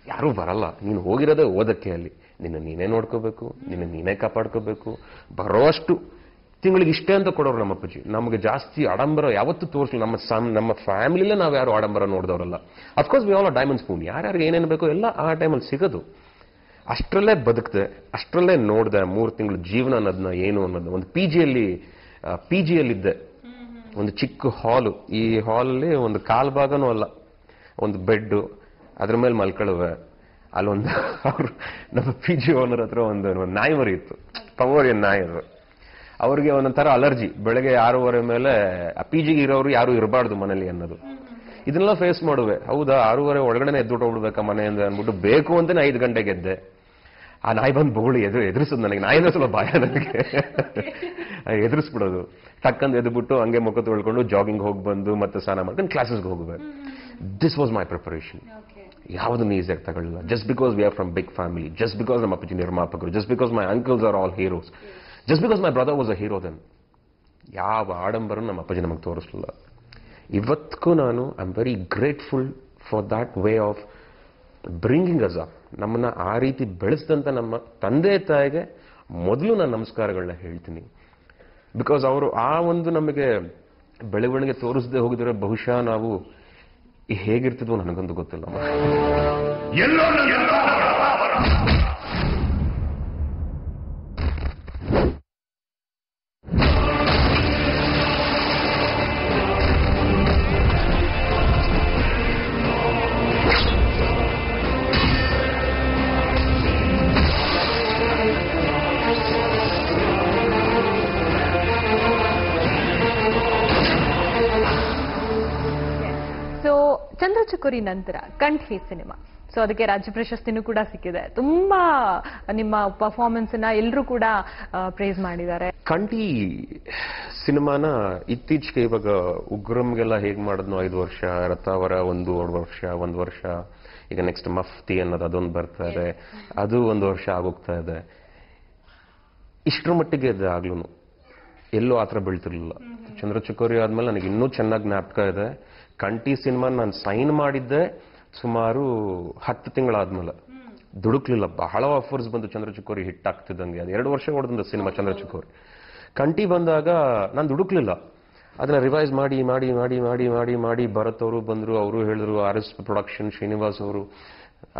ಯಾರು ಬರಲ್ಲ. ನೀನು ಹೋಗಿರೋದೇ ಓದಕ್ಕೆ ಅಲ್ಲಿ. ನಿನ್ನ ನೀನೇ ನೋಡ್ಕೋಬೇಕು ನಿನ್ನ ನೀನೇ ಕಾಪಾಡ್ಕೋಬೇಕು. ಬರೋಷ್ಟು ತಿಂಗಳಿಗೆ ಇಷ್ಟೇ ಅಂತ ಕೊಡೋರು ನಮ್ಮ ಅಪ್ಪಾಜಿ. ನಮಗೆ ಜಾಸ್ತಿ ಆಡಂಬರ ಯಾವತ್ತೂ ತೋರಿಸ್ಲಿಲ್ಲ. ನಮ್ಮ ಸಮ್ ನಮ್ಮ ಫ್ಯಾಮಿಲಿಲೇ ನಾವು ಯಾರು ಆಡಂಬರ ನೋಡಿದವರಲ್ಲ. Of course we all diamond spoon ಯಾರ್ಯಾರಿಗೆ ಏನೇನು ಬೇಕೋ ಎಲ್ಲ ಆ ಟೈಮಲ್ಲಿ ಸಿಗೋದು. ಅಷ್ಟರಲ್ಲೇ ಬದುಕಿದೆ ಅಷ್ಟರಲ್ಲೇ ನೋಡಿದೆ ಮೂರು ತಿಂಗಳು ಜೀವನ ಅನ್ನೋದನ್ನ ಏನು ಅನ್ನೋದು. ಒಂದು ಪಿ ಜಿಯಲ್ಲಿ ಪಿ ಜಿಯಲ್ಲಿದ್ದೆ. ಒಂದು ಚಿಕ್ಕ ಹಾಲು. ಈ ಹಾಲಲ್ಲಿ ಒಂದು ಕಾಲು ಭಾಗನೂ ಅಲ್ಲ. ಒಂದು ಬೆಡ್ ಅದ್ರ ಮೇಲೆ ಮಲ್ಕೊಳ್ಳುವೆ ಅಲ್ಲೊಂದು ಅವರು ನಮ್ಮ ಪಿ ಜಿ ಓನರ್ ಹತ್ರ ಒಂದು ನಾಯಿ ಮರಿ ಇತ್ತು ಪವೋರಿಯನ್ ನಾಯಿ ಅದು. ಅವ್ರಿಗೆ ಒಂದೊಂಥರ ಅಲರ್ಜಿ. ಬೆಳಗ್ಗೆ ಆರೂವರೆ ಮೇಲೆ ಆ ಪಿ ಜಿಗೆ ಇರೋರು ಯಾರು ಇರಬಾರ್ದು ಮನೇಲಿ ಅನ್ನೋದು. ಇದನ್ನೆಲ್ಲ ಫೇಸ್ ಮಾಡುವೆ. ಹೌದಾ, ಆರೂವರೆ ಒಳಗಡೆ ಎದ್ದು ಹೋಗ್ಬಿಡ್ಬೇಕಾ ಮನೆಯಿಂದ ಅಂದ್ಬಿಟ್ಟು ಬೇಕು ಅಂತಾನೆ ಐದು ಗಂಟೆಗೆ ಎದ್ದೆ. ಆ ನಾಯಿ ಬಂದು ಬೋಳಿ ಎದುರು ಎದುರಿಸೋದು ನನಗೆ. ನಾಯಿನ ಸ್ವಲ್ಪ ಭಯ ನನಗೆ. ಎದುರಿಸ್ಬಿಡೋದು. ತಕ್ಕಂದು ಎದ್ಬಿಟ್ಟು ಹಂಗೆ ಮುಖ ತೊಳ್ಕೊಂಡು ಜಾಗಿಂಗ್ ಹೋಗಿ ಬಂದು ಮತ್ತೆ ಸ್ನಾನ ಮಾಡ್ಕೊಂಡು ಕ್ಲಾಸಸ್ಗೆ ಹೋಗ್ಬೇಕು ದಿಸ್ ವಾಸ್ ಮೈ ಪ್ರಿಪರೇಷನ್ ಯಾವುದನ್ನು ಈಸಿಯಾಗಿ ತಗೊಳ್ಳಿಲ್ಲ. Just because we are from big family just because ನಮ್ಮ ಅಪ್ಪಾಜಿ ನಿರ್ಮಾಪಕರು just because my uncles are all heroes just because my brother was a hero then ಯಾವ ಆಡಂಬರ ನಮ್ಮ ಅಪ್ಪಾಜಿ ನಮಗೆ ತೋರಿಸಲಿಲ್ಲ. ಇವತ್ತಿಗೂ ನಾನು I am very grateful for that way of bringing us up ನಮ್ಮನ್ನ ಆ ರೀತಿ ಬೆಳೆಸಿದಂಥ ನಮ್ಮ ತಂದೆ ತಾಯಿಗೆ ಮೊದಲು ನಾನು ನಮಸ್ಕಾರಗಳನ್ನ ಹೇಳ್ತೀನಿ. ಬಿಕಾಸ್ ಅವರು ಆ ಒಂದು ನಮಗೆ ಬೆಳವಣಿಗೆ ತೋರಿಸದೆ ಹೋಗಿದ್ರೆ ಬಹುಶಃ ನಾವು ಹೇಗಿರ್ತಿದ್ವೋ ನನಗಂತೂ ಗೊತ್ತಿಲ್ಲ. ಚಂದ್ರಚಕೋರಿ ನಂತರ ಕಂಠಿ ಸಿನಿಮಾ. ಸೊ ಅದಕ್ಕೆ ರಾಜ್ಯ ಪ್ರಶಸ್ತಿನೂ ಕೂಡ ಸಿಕ್ಕಿದೆ. ತುಂಬಾ ನಿಮ್ಮ ಪರ್ಫಾರ್ಮೆನ್ಸ್ನ ಎಲ್ಲರೂ ಕೂಡ ಪ್ರೇಸ್ ಮಾಡಿದ್ದಾರೆ. ಕಂಠಿ ಸಿನಿಮಾನ ಇತ್ತೀಚೆಗೆ ಇವಾಗ ಉಗ್ರಂಗೆಲ್ಲ ಹೇಗ್ ಮಾಡಿದ್ನೋ ಐದು ವರ್ಷ ರಥಾವರ ಒಂದು ವರ್ಷ ಒಂದು ವರ್ಷ ಈಗ ನೆಕ್ಸ್ಟ್ ಮಫ್ತಿ ಅನ್ನೋದು ಅದೊಂದು ಬರ್ತಾ ಇದೆ. ಅದು ಒಂದು ವರ್ಷ ಆಗೋಗ್ತಾ ಇದೆ. ಇಷ್ಟರ ಮಟ್ಟಿಗೆ ಇದೆ ಆಗ್ಲೂ ಎಲ್ಲೂ ಆ ಥರ ಬೀಳ್ತಿರ್ಲಿಲ್ಲ. ಚಂದ್ರಚಕೋರಿ ಆದ್ಮೇಲೆ ನನಗೆ ಇನ್ನೂ ಚೆನ್ನಾಗಿ ಜ್ಞಾಪಕ ಇದೆ. ಕಂಠಿ ಸಿನಿಮಾ ನಾನು ಸೈನ್ ಮಾಡಿದ್ದೆ ಸುಮಾರು ಹತ್ತು ತಿಂಗಳಾದ್ಮೇಲೆ. ದುಡುಕ್ಲಿಲ್ಲ ಬಹಳ ಆಫರ್ಸ್ ಬಂದು ಚಂದ್ರಚುಕೋರಿ ಹಿಟ್ ಆಗ್ತಿದ್ದಂಗೆ. ಅದು ಎರಡು ವರ್ಷ ಹೊಡೆದಂತ ಸಿನಿಮಾ ಚಂದ್ರಚುಕೋರಿ. ಕಂಠಿ ಬಂದಾಗ ನಾನು ದುಡುಕ್ಲಿಲ್ಲ. ಅದನ್ನ ರಿವೈಸ್ ಮಾಡಿ ಮಾಡಿ ಮಾಡಿ ಮಾಡಿ ಮಾಡಿ ಮಾಡಿ ಭರತ್ ಅವರು ಬಂದರು ಅವರು ಹೇಳಿದ್ರು ಆರ್ ಎಸ್ ಪ್ರೊಡಕ್ಷನ್ ಶ್ರೀನಿವಾಸ್ ಅವರು.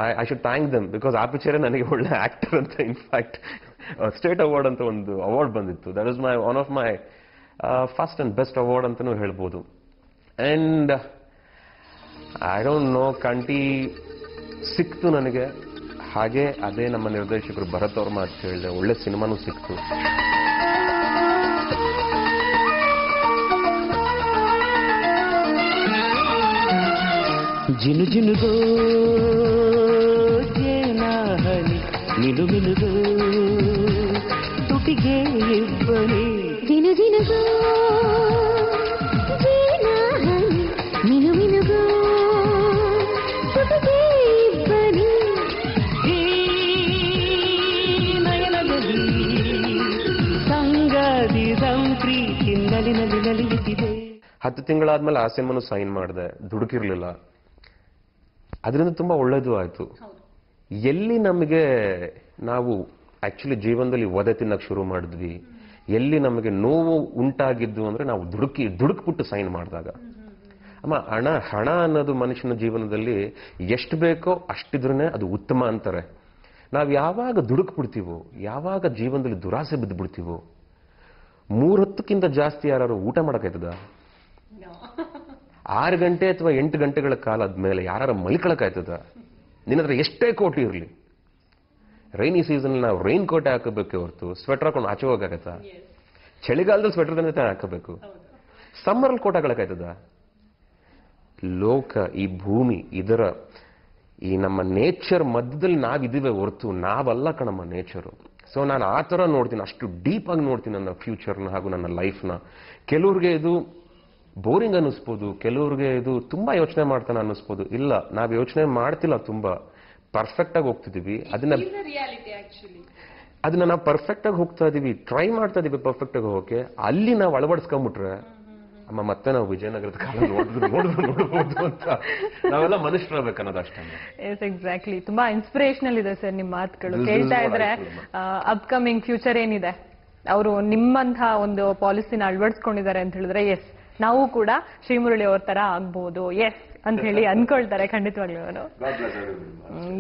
I I should thank them because ಆ ಪಿಕ್ಚರೇ ನನಗೆ ಒಳ್ಳೆ ಆಕ್ಟರ್ ಅಂತ ಇನ್ಫ್ಯಾಕ್ಟ್ ಸ್ಟೇಟ್ ಅವಾರ್ಡ್ ಅಂತ ಒಂದು ಅವಾರ್ಡ್ ಬಂದಿತ್ತು. That is my one of my first and best award ಅಂತಲೂ ಹೇಳ್ಬೋದು. ಆ್ಯಂಡ್ ಐ ಡೋಂಟ್ ನೋ ಕಂಟಿ ಸಿಕ್ತು ನನಗೆ ಹಾಗೆ ಅದೇ ನಮ್ಮ ನಿರ್ದೇಶಕರು ಭರತ್ ಅವ್ರ ಮಾತು ಕೇಳಿದೆ ಒಳ್ಳೆ ಸಿನಿಮಾನೂ ಸಿಕ್ತು ಜಿನು ಜಿನುಗೋ ಜೇನಾಹನಿ ಮಿನು ಮಿನುಗೋ ತುಟಿಗೆ ಇಬ್ಬನಿ ಜಿನು ಜಿನುಗೋ ಹತ್ತು ತಿಂಗಳಾದ್ಮೇಲೆ ಆ ಸಿನಿಮಾನು ಸೈನ್ ಮಾಡಿದೆ. ದುಡುಕಿರ್ಲಿಲ್ಲ. ಅದರಿಂದ ತುಂಬಾ ಒಳ್ಳೇದು ಆಯ್ತು. ಎಲ್ಲಿ ನಮಗೆ ನಾವು ಆಕ್ಚುಲಿ ಜೀವನದಲ್ಲಿ ಒದೆ ತಿನ್ನಕ್ ಶುರು ಮಾಡಿದ್ವಿ ಎಲ್ಲಿ ನಮಗೆ ನೋವು ಉಂಟಾಗಿದ್ದು ಅಂದ್ರೆ ನಾವು ದುಡುಕಿ ದುಡುಕ್ಬಿಟ್ಟು ಸೈನ್ ಮಾಡಿದಾಗ. ಅಮ್ಮ ಹಣ ಹಣ ಅನ್ನೋದು ಮನುಷ್ಯನ ಜೀವನದಲ್ಲಿ ಎಷ್ಟು ಬೇಕೋ ಅಷ್ಟಿದ್ರೇ ಅದು ಉತ್ತಮ ಅಂತಾರೆ. ನಾವು ಯಾವಾಗ ದುಡುಕ್ಬಿಡ್ತೀವೋ ಯಾವಾಗ ಜೀವನದಲ್ಲಿ ದುರಾಸೆ ಬಿದ್ದು ಬಿಡ್ತೀವೋ ಮೂರೊತ್ತಕ್ಕಿಂತ ಜಾಸ್ತಿ ಯಾರು ಊಟ ಮಾಡೋಕ್ಕಾಯ್ತದ? ಆರು ಗಂಟೆ ಅಥವಾ ಎಂಟು ಗಂಟೆಗಳ ಕಾಲ ಆದ್ಮೇಲೆ ಯಾರು ಮಲ್ಕೊಳಕ್ಕಾಯ್ತದ? ನಿನ್ನ ಹತ್ರ ಎಷ್ಟೇ ಕೋಟಿ ಇರಲಿ. ರೈನಿ ಸೀಸನ್ ನಾವು ರೈನ್ ಕೋಟ್ ಹಾಕಬೇಕು ಹೊರತು ಸ್ವೆಟರ್ ಹಾಕೊಂಡು ಆಚೆ ಹೋಗಾಗತ್ತ ಚಳಿಗಾಲದಲ್ಲಿ ಸ್ವೆಟರ್ ತಂದೆ ಹಾಕಬೇಕು. ಸಮ್ಮರಲ್ಲಿ ಕೋಟ್ ಹಾಕೊಳಕ್ಕಾಯ್ತದ? ಲೋಕ ಈ ಭೂಮಿ ಇದರ ಈ ನಮ್ಮ ನೇಚರ್ ಮಧ್ಯದಲ್ಲಿ ನಾವಿದ್ದೀವಿ ಹೊರತು ನಾವಲ್ಲ ಕಣಮ್ಮ ನೇಚರು ಸೊ ನಾನು ಆ ಥರ ನೋಡ್ತೀನಿ ಅಷ್ಟು ಡೀಪ್ ಆಗಿ ನೋಡ್ತೀನಿ ನನ್ನ ಫ್ಯೂಚರ್ನ ಹಾಗೂ ನನ್ನ ಲೈಫ್ನ ಕೆಲವ್ರಿಗೆ ಇದು ಬೋರಿಂಗ್ ಅನ್ನಿಸ್ಬೋದು ಕೆಲವ್ರಿಗೆ ಇದು ತುಂಬ ಯೋಚನೆ ಮಾಡ್ತಾನೆ ಅನ್ನಿಸ್ಬೋದು. ಇಲ್ಲ ನಾವು ಯೋಚನೆ ಮಾಡ್ತಿಲ್ಲ ತುಂಬ. ಪರ್ಫೆಕ್ಟ್ ಆಗಿ ಹೋಗ್ತಿದೀವಿ ಅದನ್ನ ಅದನ್ನ ನಾವು ಪರ್ಫೆಕ್ಟ್ ಆಗಿ ಹೋಗ್ತಾ ಇದೀವಿ ಟ್ರೈ ಮಾಡ್ತಾ ಇದೀವಿ ಪರ್ಫೆಕ್ಟ್ ಆಗಿ ಹೋಗಕ್ಕೆ ಅಲ್ಲಿ ನಾವು ಅಳವಡಿಸ್ಕೊಂಡ್ಬಿಟ್ರೆ ಅಮ್ಮ ಮತ್ತೆ ನಾವು ವಿಜಯನಗರದ ಕಾಲ ನೋಡಿದ್ರು ನೋಡಿದ್ರು ನೋಡ್ಬೋದು ಅಂತ. ನಾವೆಲ್ಲ ಮನುಷ್ಯರಾಗಬೇಕು ಅನ್ನೋದು ಅಷ್ಟೇ ಎಸ್ ಎಕ್ಸಾಕ್ಟ್ಲಿ ತುಂಬಾ ಇನ್ಸ್ಪಿರೇಷನಲ್ ಇದೆ ಸರ್ ನಿಮ್ಮ ಮಾತುಗಳು. ಕೇಳ್ತಾ ಇದ್ರೆ ಅಪ್ಕಮಿಂಗ್ ಫ್ಯೂಚರ್ ಏನಿದೆ? ಅವರು ನಿಮ್ಮಂತಹ ಒಂದು ಪಾಲಿಸಿನ ಅಳವಡಿಸ್ಕೊಂಡಿದ್ದಾರೆ ಅಂತ ಹೇಳಿದ್ರೆ ಎಸ್ ನಾವು ಕೂಡ ಶ್ರೀಮುರಳಿ ಅವ್ರ ತರ ಆಗ್ಬಹುದು ಎಸ್ ಅಂತ ಹೇಳಿ ಅನ್ಕೊಳ್ತಾರೆ ಖಂಡಿತವಾಗ್ಲೂ ಅವರು.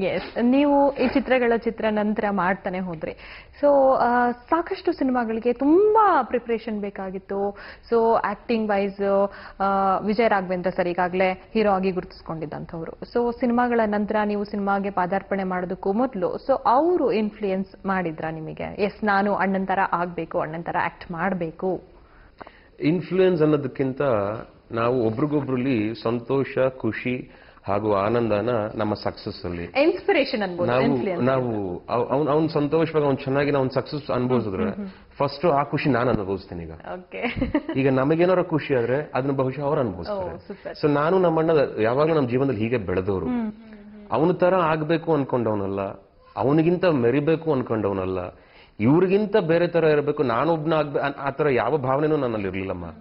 ಎಸ್ ನೀವು ಈ ಚಿತ್ರಗಳ ಚಿತ್ರ ನಂತರ ಮಾಡ್ತಾನೆ ಹೋದ್ರಿ. ಸೊ ಸಾಕಷ್ಟು ಸಿನಿಮಾಗಳಿಗೆ ತುಂಬಾ ಪ್ರಿಪರೇಷನ್ ಬೇಕಾಗಿತ್ತು. So acting wise Vijaya Raghavendra sir ಈಗಾಗಲೇ ಹೀರೋ ಆಗಿ ಗುರುತಿಸ್ಕೊಂಡಿದ್ದಂಥವ್ರು. ಸೊ ಸಿನಿಮಾಗಳ ನಂತರ ನೀವು ಸಿನಿಮಾಗೆ ಪಾದಾರ್ಪಣೆ ಮಾಡೋದಕ್ಕೂ ಮೊದಲು. ಸೊ ಅವರು ಇನ್ಫ್ಲೂಯೆನ್ಸ್ ಮಾಡಿದ್ರ ನಿಮಗೆ? ಎಸ್ ನಾನು ಅಣ್ಣನ್ ತರ ಆಗ್ಬೇಕು ಅಣ್ಣನ್ ತರ ಆಕ್ಟ್ ಮಾಡಬೇಕು. ಇನ್ಫ್ಲೂಯೆನ್ಸ್ ಅನ್ನೋದಕ್ಕಿಂತ ನಾವು ಒಬ್ರಿಗೊಬ್ರಲ್ಲಿ ಸಂತೋಷ ಖುಷಿ ಹಾಗೂ ಆನಂದನ ನಮ್ಮ ಸಕ್ಸಸ್ ಅಲ್ಲಿ. ಇನ್ಸ್ಪಿರೇಷನ್ ನಾವು ನಾವು ಅವ್ನು ಅವ್ನ್ ಸಂತೋಷವಾಗಿ ಅವ್ನು ಚೆನ್ನಾಗಿ ನಾವು ಸಕ್ಸಸ್ ಅನುಭವಿಸಿದ್ರೆ ಫಸ್ಟ್ ಆ ಖುಷಿ ನಾನು ಅನುಭವಿಸ್ತೀನಿ ಈಗ. ಈಗ ನಮಗೇನಾರ ಖುಷಿ ಆದ್ರೆ ಅದನ್ನ ಬಹುಶಃ ಅವ್ರು ಅನುಭವಿಸ್ತಾರೆ. ಸೊ ನಾನು ನಮ್ಮಣ್ಣ ಯಾವಾಗಲೂ ನಮ್ಮ ಜೀವನದಲ್ಲಿ ಹೀಗೆ ಬೆಳೆದವರು. ಅವನ ತರ ಆಗ್ಬೇಕು ಅನ್ಕೊಂಡವನಲ್ಲ ಅವನಿಗಿಂತ ಮೆರಿಬೇಕು ಅನ್ಕೊಂಡವನಲ್ಲ ಇವ್ರಿಗಿಂತ ಬೇರೆ ತರ ಇರಬೇಕು ನಾನೊಬ್ನ ಆಗ್ಬೇ ಆ- ತರ ಯಾವ ಭಾವನೆನೂ ನನ್ನಲ್ಲಿ ಇರ್ಲಿಲ್ಲಮ್ಮ.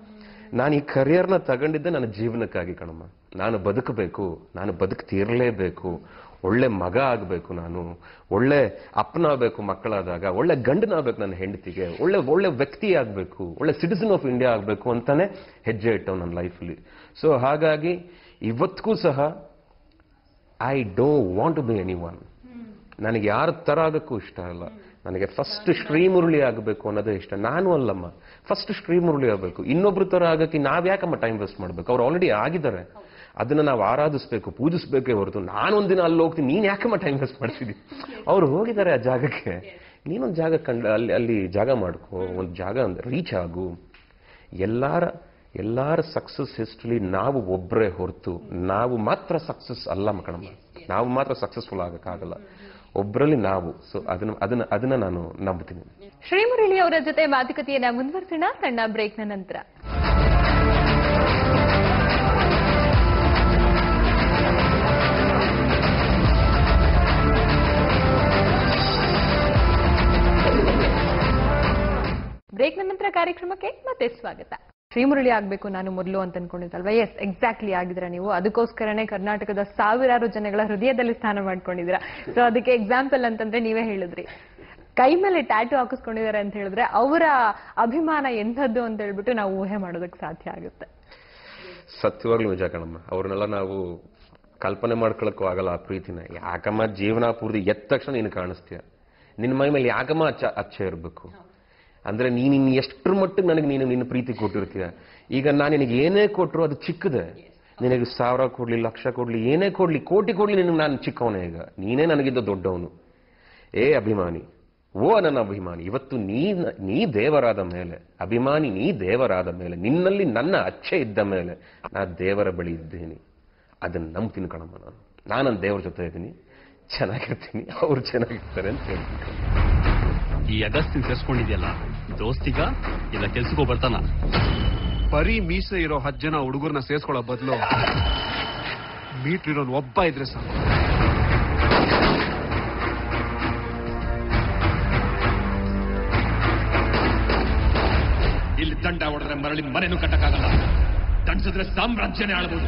ನಾನು ಈ ಕರಿಯರ್ನ ತಗೊಂಡಿದ್ದೆ ನನ್ನ ಜೀವನಕ್ಕಾಗಿ ಕಣಮ್ಮ. ನಾನು ಬದುಕಬೇಕು ನಾನು ಬದುಕ್ತಿರ್ಲೇಬೇಕು. ಒಳ್ಳೆ ಮಗ ಆಗಬೇಕು ನಾನು. ಒಳ್ಳೆ ಅಪ್ಪನಾಗಬೇಕು ಮಕ್ಕಳಾದಾಗ. ಒಳ್ಳೆ ಗಂಡನಾಗಬೇಕು ನನ್ನ ಹೆಂಡತಿಗೆ. ಒಳ್ಳೆ ಒಳ್ಳೆ ವ್ಯಕ್ತಿ ಆಗಬೇಕು. ಒಳ್ಳೆ ಸಿಟಿಸನ್ ಆಫ್ ಇಂಡಿಯಾ ಆಗಬೇಕು ಅಂತಾನೆ ಹೆಜ್ಜೆ ಇಟ್ಟವು ನನ್ನ ಲೈಫಲ್ಲಿ ಸೊ ಹಾಗಾಗಿ ಇವತ್ತಿಗೂ ಸಹ I don't want to be any one ನನಗೆ ಯಾರ ತರ ಆಗಕ್ಕೂ ಇಷ್ಟ ಇಲ್ಲ. ನನಗೆ ಫಸ್ಟ್ ಶ್ರೀಮುರಳಿ ಆಗಬೇಕು ಅನ್ನೋದೇ ಇಷ್ಟ. ನಾನು ಅಲ್ಲಮ್ಮ ಫಸ್ಟ್ ಶ್ರೀಮುರಳಿ ಆಗಬೇಕು ಇನ್ನೊಬ್ರ ತರ ಆಗಕ್ಕೆ ನಾವು ಯಾಕಮ್ಮ ಟೈಮ್ ವೇಸ್ಟ್ ಮಾಡ್ಬೇಕು? ಅವ್ರು ಆಲ್ರೆಡಿ ಆಗಿದ್ದಾರೆ. ಅದನ್ನ ನಾವು ಆರಾಧಿಸ್ಬೇಕು, ಪೂಜಿಸ್ಬೇಕೇ ಹೊರತು. ನಾನೊಂದಿನ ಅಲ್ಲಿ ಹೋಗ್ತೀನಿ, ನೀನ್ ಯಾಕಮ್ಮ ಟೈಮ್ ವೇಸ್ಟ್ ಮಾಡ್ತಿದ್ದಿ? ಅವ್ರು ಹೋಗಿದ್ದಾರೆ ಆ ಜಾಗಕ್ಕೆ. ನೀನೊಂದು ಜಾಗ ಕಂಡು, ಅಲ್ಲಿ ಅಲ್ಲಿ ಜಾಗ ಮಾಡ್ಕೋ, ಒಂದು ಜಾಗ ಅಂದ್ರೆ ರೀಚ್ ಆಗು. ಎಲ್ಲಾರ ಎಲ್ಲಾರ ಸಕ್ಸಸ್ ಹಿಸ್ಟ್ರಿ ನಾವು ಒಬ್ಬರೇ ಹೊರತು, ನಾವು ಮಾತ್ರ ಸಕ್ಸಸ್ ಅಲ್ಲ ಮಕ್ಕಳಮ್ಮ ನಾವು ಮಾತ್ರ ಸಕ್ಸಸ್ಫುಲ್ ಆಗಕ್ಕಾಗಲ್ಲ. ಒಬ್ಬರಲ್ಲಿ ನಾವು. ಸೊ ಅದನ್ನ ಅದನ್ನ ಅದನ್ನ ನಾನು ನಂಬುತ್ತೀನಿ. ಶ್ರೀಮುರಳಿ ಅವರ ಜೊತೆ ಮಾತುಕತೆಯನ್ನ ಮುಂದುವರಿಸೋಣ. ಸಣ್ಣ ಬ್ರೇಕ್ನ ನಂತರ. ಬ್ರೇಕ್ನ ನಂತರ ಕಾರ್ಯಕ್ರಮಕ್ಕೆ ಮತ್ತೆ ಸ್ವಾಗತ. ಶ್ರೀಮುರಳಿ ಆಗ್ಬೇಕು ನಾನು ಮೊದಲು ಅಂತ ಅನ್ಕೊಂಡಿದ್ದಲ್ವಾ? ಎಸ್ ಎಕ್ಸಾಕ್ಟ್ಲಿ ಆಗಿದ್ರ ನೀವು. ಅದಕ್ಕೋಸ್ಕರನೇ ಕರ್ನಾಟಕದ ಸಾವಿರಾರು ಜನಗಳ ಹೃದಯದಲ್ಲಿ ಸ್ಥಾನ ಮಾಡ್ಕೊಂಡಿದ್ದೀರಾ. ಸೊ ಅದಕ್ಕೆ ಎಕ್ಸಾಂಪಲ್ ಅಂತಂದ್ರೆ ನೀವೇ ಹೇಳಿದ್ರಿ. ಕೈ ಮೇಲೆ ಟ್ಯಾಟು ಹಾಕಿಸ್ಕೊಂಡಿದ್ದಾರೆ ಅಂತ ಹೇಳಿದ್ರೆ ಅವರ ಅಭಿಮಾನ ಎಂಥದ್ದು ಅಂತ ಹೇಳ್ಬಿಟ್ಟು ನಾವು ಊಹೆ ಮಾಡೋದಕ್ಕೆ ಸಾಧ್ಯ ಆಗುತ್ತೆ. ಸತ್ಯವಾಗ್ಲೂ ನಿಜ ಕಣಮ್ಮ. ಅವ್ರನ್ನೆಲ್ಲ ನಾವು ಕಲ್ಪನೆ ಮಾಡ್ಕೊಳಕ್ಕೂ ಆಗಲ್ಲ ಆ ಪ್ರೀತಿನ. ಯಾಕಮ್ಮ ಜೀವನ ಪೂರ್ತಿ ಎದ್ದ ತಕ್ಷಣ ನೀನು ಕಾಣಿಸ್ತೀಯ. ನಿನ್ನ ಮೈ ಮೇಲೆ ಯಾಕಮ್ಮ ಅಚ್ಚ ಅಚ್ಚ ಇರಬೇಕು? ಅಂದ್ರೆ ನೀನು ಇನ್ನು ಎಷ್ಟರ ಮಟ್ಟಿಗೆ ನನಗೆ ನೀನು ನಿನ್ನ ಪ್ರೀತಿ ಕೊಟ್ಟಿರ್ತೀಯ? ಈಗ ನಾನು ನಿನಗೆ ಏನೇ ಕೊಟ್ಟರು ಅದು ಚಿಕ್ಕದೆ. ನಿನಗೆ ಸಾವಿರ ಕೊಡ್ಲಿ, ಲಕ್ಷ ಕೊಡ್ಲಿ, ಏನೇ ಕೊಡ್ಲಿ, ಕೋಟಿ ಕೊಡ್ಲಿ ನಿನಗೆ ನಾನು ಚಿಕ್ಕವನೇ ಈಗ. ನೀನೇ ನನಗಿದ್ದ ದೊಡ್ಡವನು. ಏ ಅಭಿಮಾನಿ, ಓ ನನ್ನ ಅಭಿಮಾನಿ, ಇವತ್ತು ನೀ ನೀ ದೇವರಾದ ಮೇಲೆ, ಅಭಿಮಾನಿ ನೀ ದೇವರಾದ ಮೇಲೆ, ನಿನ್ನಲ್ಲಿ ನನ್ನ ಅಚ್ಚೆ ಇದ್ದ ಮೇಲೆ ನಾ ದೇವರ ಬಳಿ ಇದ್ದೇನೆ. ಅದನ್ನ ನಂಬ್ತೀನಿ ಕಣಮ್ಮ ನಾನು. ನಾನು ನನ್ನ ದೇವರ ಜೊತೆ ಇದ್ದೀನಿ. ಚೆನ್ನಾಗಿರ್ತೀನಿ. ಅವ್ರು ಚೆನ್ನಾಗಿರ್ತಾರೆ ಅಂತ ಹೇಳ್ತೀನಿ ಈ ಅಗಸ್ತಿನ ಸೇರ್ಸ್ಕೊಂಡಿದ್ಯಲ್ಲ ದೋಸ್ತಿಗ? ಇಲ್ಲ ಕೆಲ್ಸಕ್ಕೂ ಬರ್ತಾನ? ಬರೀ ಮೀಸೆ ಇರೋ ಹತ್ತು ಜನ ಹುಡುಗರನ್ನ ಸೇರ್ಸ್ಕೊಳ್ಳೋ ಬದಲು ಮೀಟ್ರ್ ಇರೋನ್ ಒಬ್ಬ ಇದ್ರೆ ಸಾಕು. ಇಲ್ಲಿ ದಂಡ ಹೊಡೆದ್ರೆ ಮರಳಿ ಮನೆನೂ ಕಟ್ಟಕ್ಕಾಗಲ್ಲ. ದಂಡಿಸಿದ್ರೆ ಸಾಮ್ರಾಜ್ಯನೇ ಆಳ್ಬೋದು.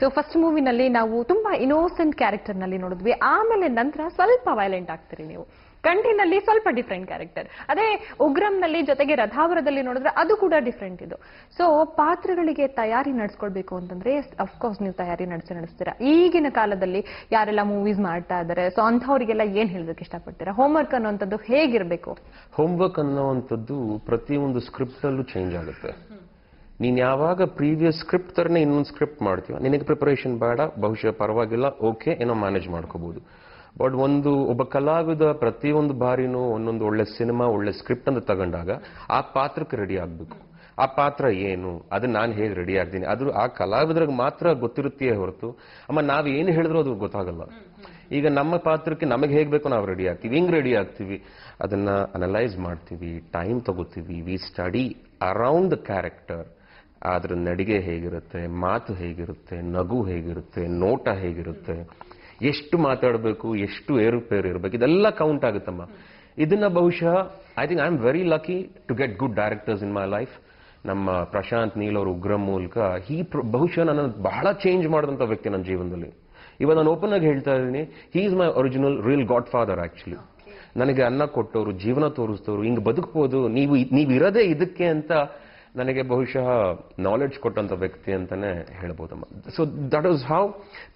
ಸೊ ಫಸ್ಟ್ ಮೂವಿನಲ್ಲಿ ನಾವು ತುಂಬಾ ಇನೋಸೆಂಟ್ ಕ್ಯಾರೆಕ್ಟರ್ನಲ್ಲಿ ನೋಡಿದ್ವಿ. ಆಮೇಲೆ ನಂತರ ಸ್ವಲ್ಪ ವೈಲೆಂಟ್ ಆಗ್ತೀರಿ ನೀವು. ಕಂಠಿನಲ್ಲಿ ಸ್ವಲ್ಪ ಡಿಫ್ರೆಂಟ್ ಕ್ಯಾರೆಕ್ಟರ್ ಅದೇ ಉಗ್ರಂನಲ್ಲಿ ಜೊತೆಗೆ ರಥಾವರದಲ್ಲಿ ನೋಡಿದ್ರೆ ಅದು ಕೂಡ ಡಿಫ್ರೆಂಟ್ ಇದು. ಸೊ ಪಾತ್ರಗಳಿಗೆ ತಯಾರಿ ನಡೆಸ್ಕೊಳ್ಬೇಕು ಅಂತಂದ್ರೆ ಅಫ್ಕೋರ್ಸ್ ನೀವು ತಯಾರಿ ನಡೆಸಿ ನಡೆಸ್ತೀರಾ. ಈಗಿನ ಕಾಲದಲ್ಲಿ ಯಾರೆಲ್ಲ ಮೂವೀಸ್ ಮಾಡ್ತಾ ಇದ್ದಾರೆ ಸೊ ಅಂಥವ್ರಿಗೆಲ್ಲ ಏನ್ ಹೇಳೋದಕ್ಕೆ ಇಷ್ಟಪಡ್ತೀರಾ? ಹೋಮ್ವರ್ಕ್ ಅನ್ನುವಂಥದ್ದು ಹೋಮ್ ಹೋಮ್ವರ್ಕ್ ಅನ್ನೋವಂಥದ್ದು ಪ್ರತಿಯೊಂದು ಸ್ಕ್ರಿಪ್ಟ್ ಅಲ್ಲೂ ಚೇಂಜ್ ಆಗುತ್ತೆ. ನೀನ್ ಯಾವಾಗ ಪ್ರೀವಿಯಸ್ ಸ್ಕ್ರಿಪ್ಟ್ ತರನೇ ಇನ್ನೊಂದು ಸ್ಕ್ರಿಪ್ಟ್ ಮಾಡ್ತೀವ ನಿನಗೆ ಪ್ರಿಪರೇಷನ್ ಬೇಡ, ಬಹುಶಃ ಪರವಾಗಿಲ್ಲ ಓಕೆ ಏನೋ ಮ್ಯಾನೇಜ್ ಮಾಡ್ಕೋಬಹುದು ಬಟ್ ಒಂದು, ಒಬ್ಬ ಕಲಾವಿದ ಪ್ರತಿಯೊಂದು ಬಾರಿನೂ ಒಂದೊಂದು ಒಳ್ಳೆ ಸಿನಿಮಾ ಒಳ್ಳೆ ಸ್ಕ್ರಿಪ್ಟ್ ಅಂತ ತಗೊಂಡಾಗ ಆ ಪಾತ್ರಕ್ಕೆ ರೆಡಿ ಆಗಬೇಕು. ಆ ಪಾತ್ರ ಏನು? ಅದನ್ನ ನಾನು ಹೇಗೆ ರೆಡಿ ಆಗ್ತೀನಿ? ಅದು ಆ ಕಲಾವಿದ್ರಿಗೆ ಮಾತ್ರ ಗೊತ್ತಿರುತ್ತೆಯೇ ಹೊರತು, ಅಮ್ಮ, ನಾವು ಏನು ಹೇಳಿದ್ರು ಅದು ಗೊತ್ತಾಗಲ್ಲ. ಈಗ ನಮ್ಮ ಪಾತ್ರಕ್ಕೆ ನಮಗೆ ಹೇಗೆ ಬೇಕೋ ನಾವು ರೆಡಿ ಆಗ್ತೀವಿ. ಹಿಂಗೆ ರೆಡಿ ಆಗ್ತೀವಿ? ಅದನ್ನ ಅನಲೈಸ್ ಮಾಡ್ತೀವಿ ಟೈಮ್ ತಗೋತೀವಿ. We study around the character ಅದ್ರ ನಡಿಗೆ ಹೇಗಿರುತ್ತೆ ಮಾತು ಹೇಗಿರುತ್ತೆ ನಗು ಹೇಗಿರುತ್ತೆ ನೋಟ ಹೇಗಿರುತ್ತೆ ಎಷ್ಟು ಮಾತಾಡಬೇಕು ಎಷ್ಟು ಏರುಪೇರು ಇರಬೇಕು ಇದೆಲ್ಲ ಕೌಂಟ್ ಆಗುತ್ತಮ್ಮ. ಇದನ್ನ ಬಹುಶಃ I think I am very lucky to get good directors in my life ನಮ್ಮ ಪ್ರಶಾಂತ್ ನೀಲ್ ಅವರು ಉಗ್ರಂ ಮೂಲಕ ಈ ಬಹುಶಃ ನನ್ನ ಬಹಳ ಚೇಂಜ್ ಮಾಡಿದಂಥ ವ್ಯಕ್ತಿ ನನ್ನ ಜೀವನದಲ್ಲಿ. ಇವಾಗ ನಾನು ಓಪನ್ ಆಗಿ ಹೇಳ್ತಾ ಇದ್ದೀನಿ he is my original real godfather actually ನನಗೆ ಅನ್ನ ಕೊಟ್ಟವರು ಜೀವನ ತೋರಿಸಿದವರು ಹಿಂಗೆ ಬದುಕ್ಬೋದು ನೀವು ನೀವು ಇರೋದೇ ಇದಕ್ಕೆ ಅಂತ ನನಗೆ ಬಹುಶಃ ನಾಲೆಡ್ಜ್ ಕೊಟ್ಟಂತ ವ್ಯಕ್ತಿ ಅಂತಾನೆ ಹೇಳ್ಬೋದಮ್ಮ. So that is how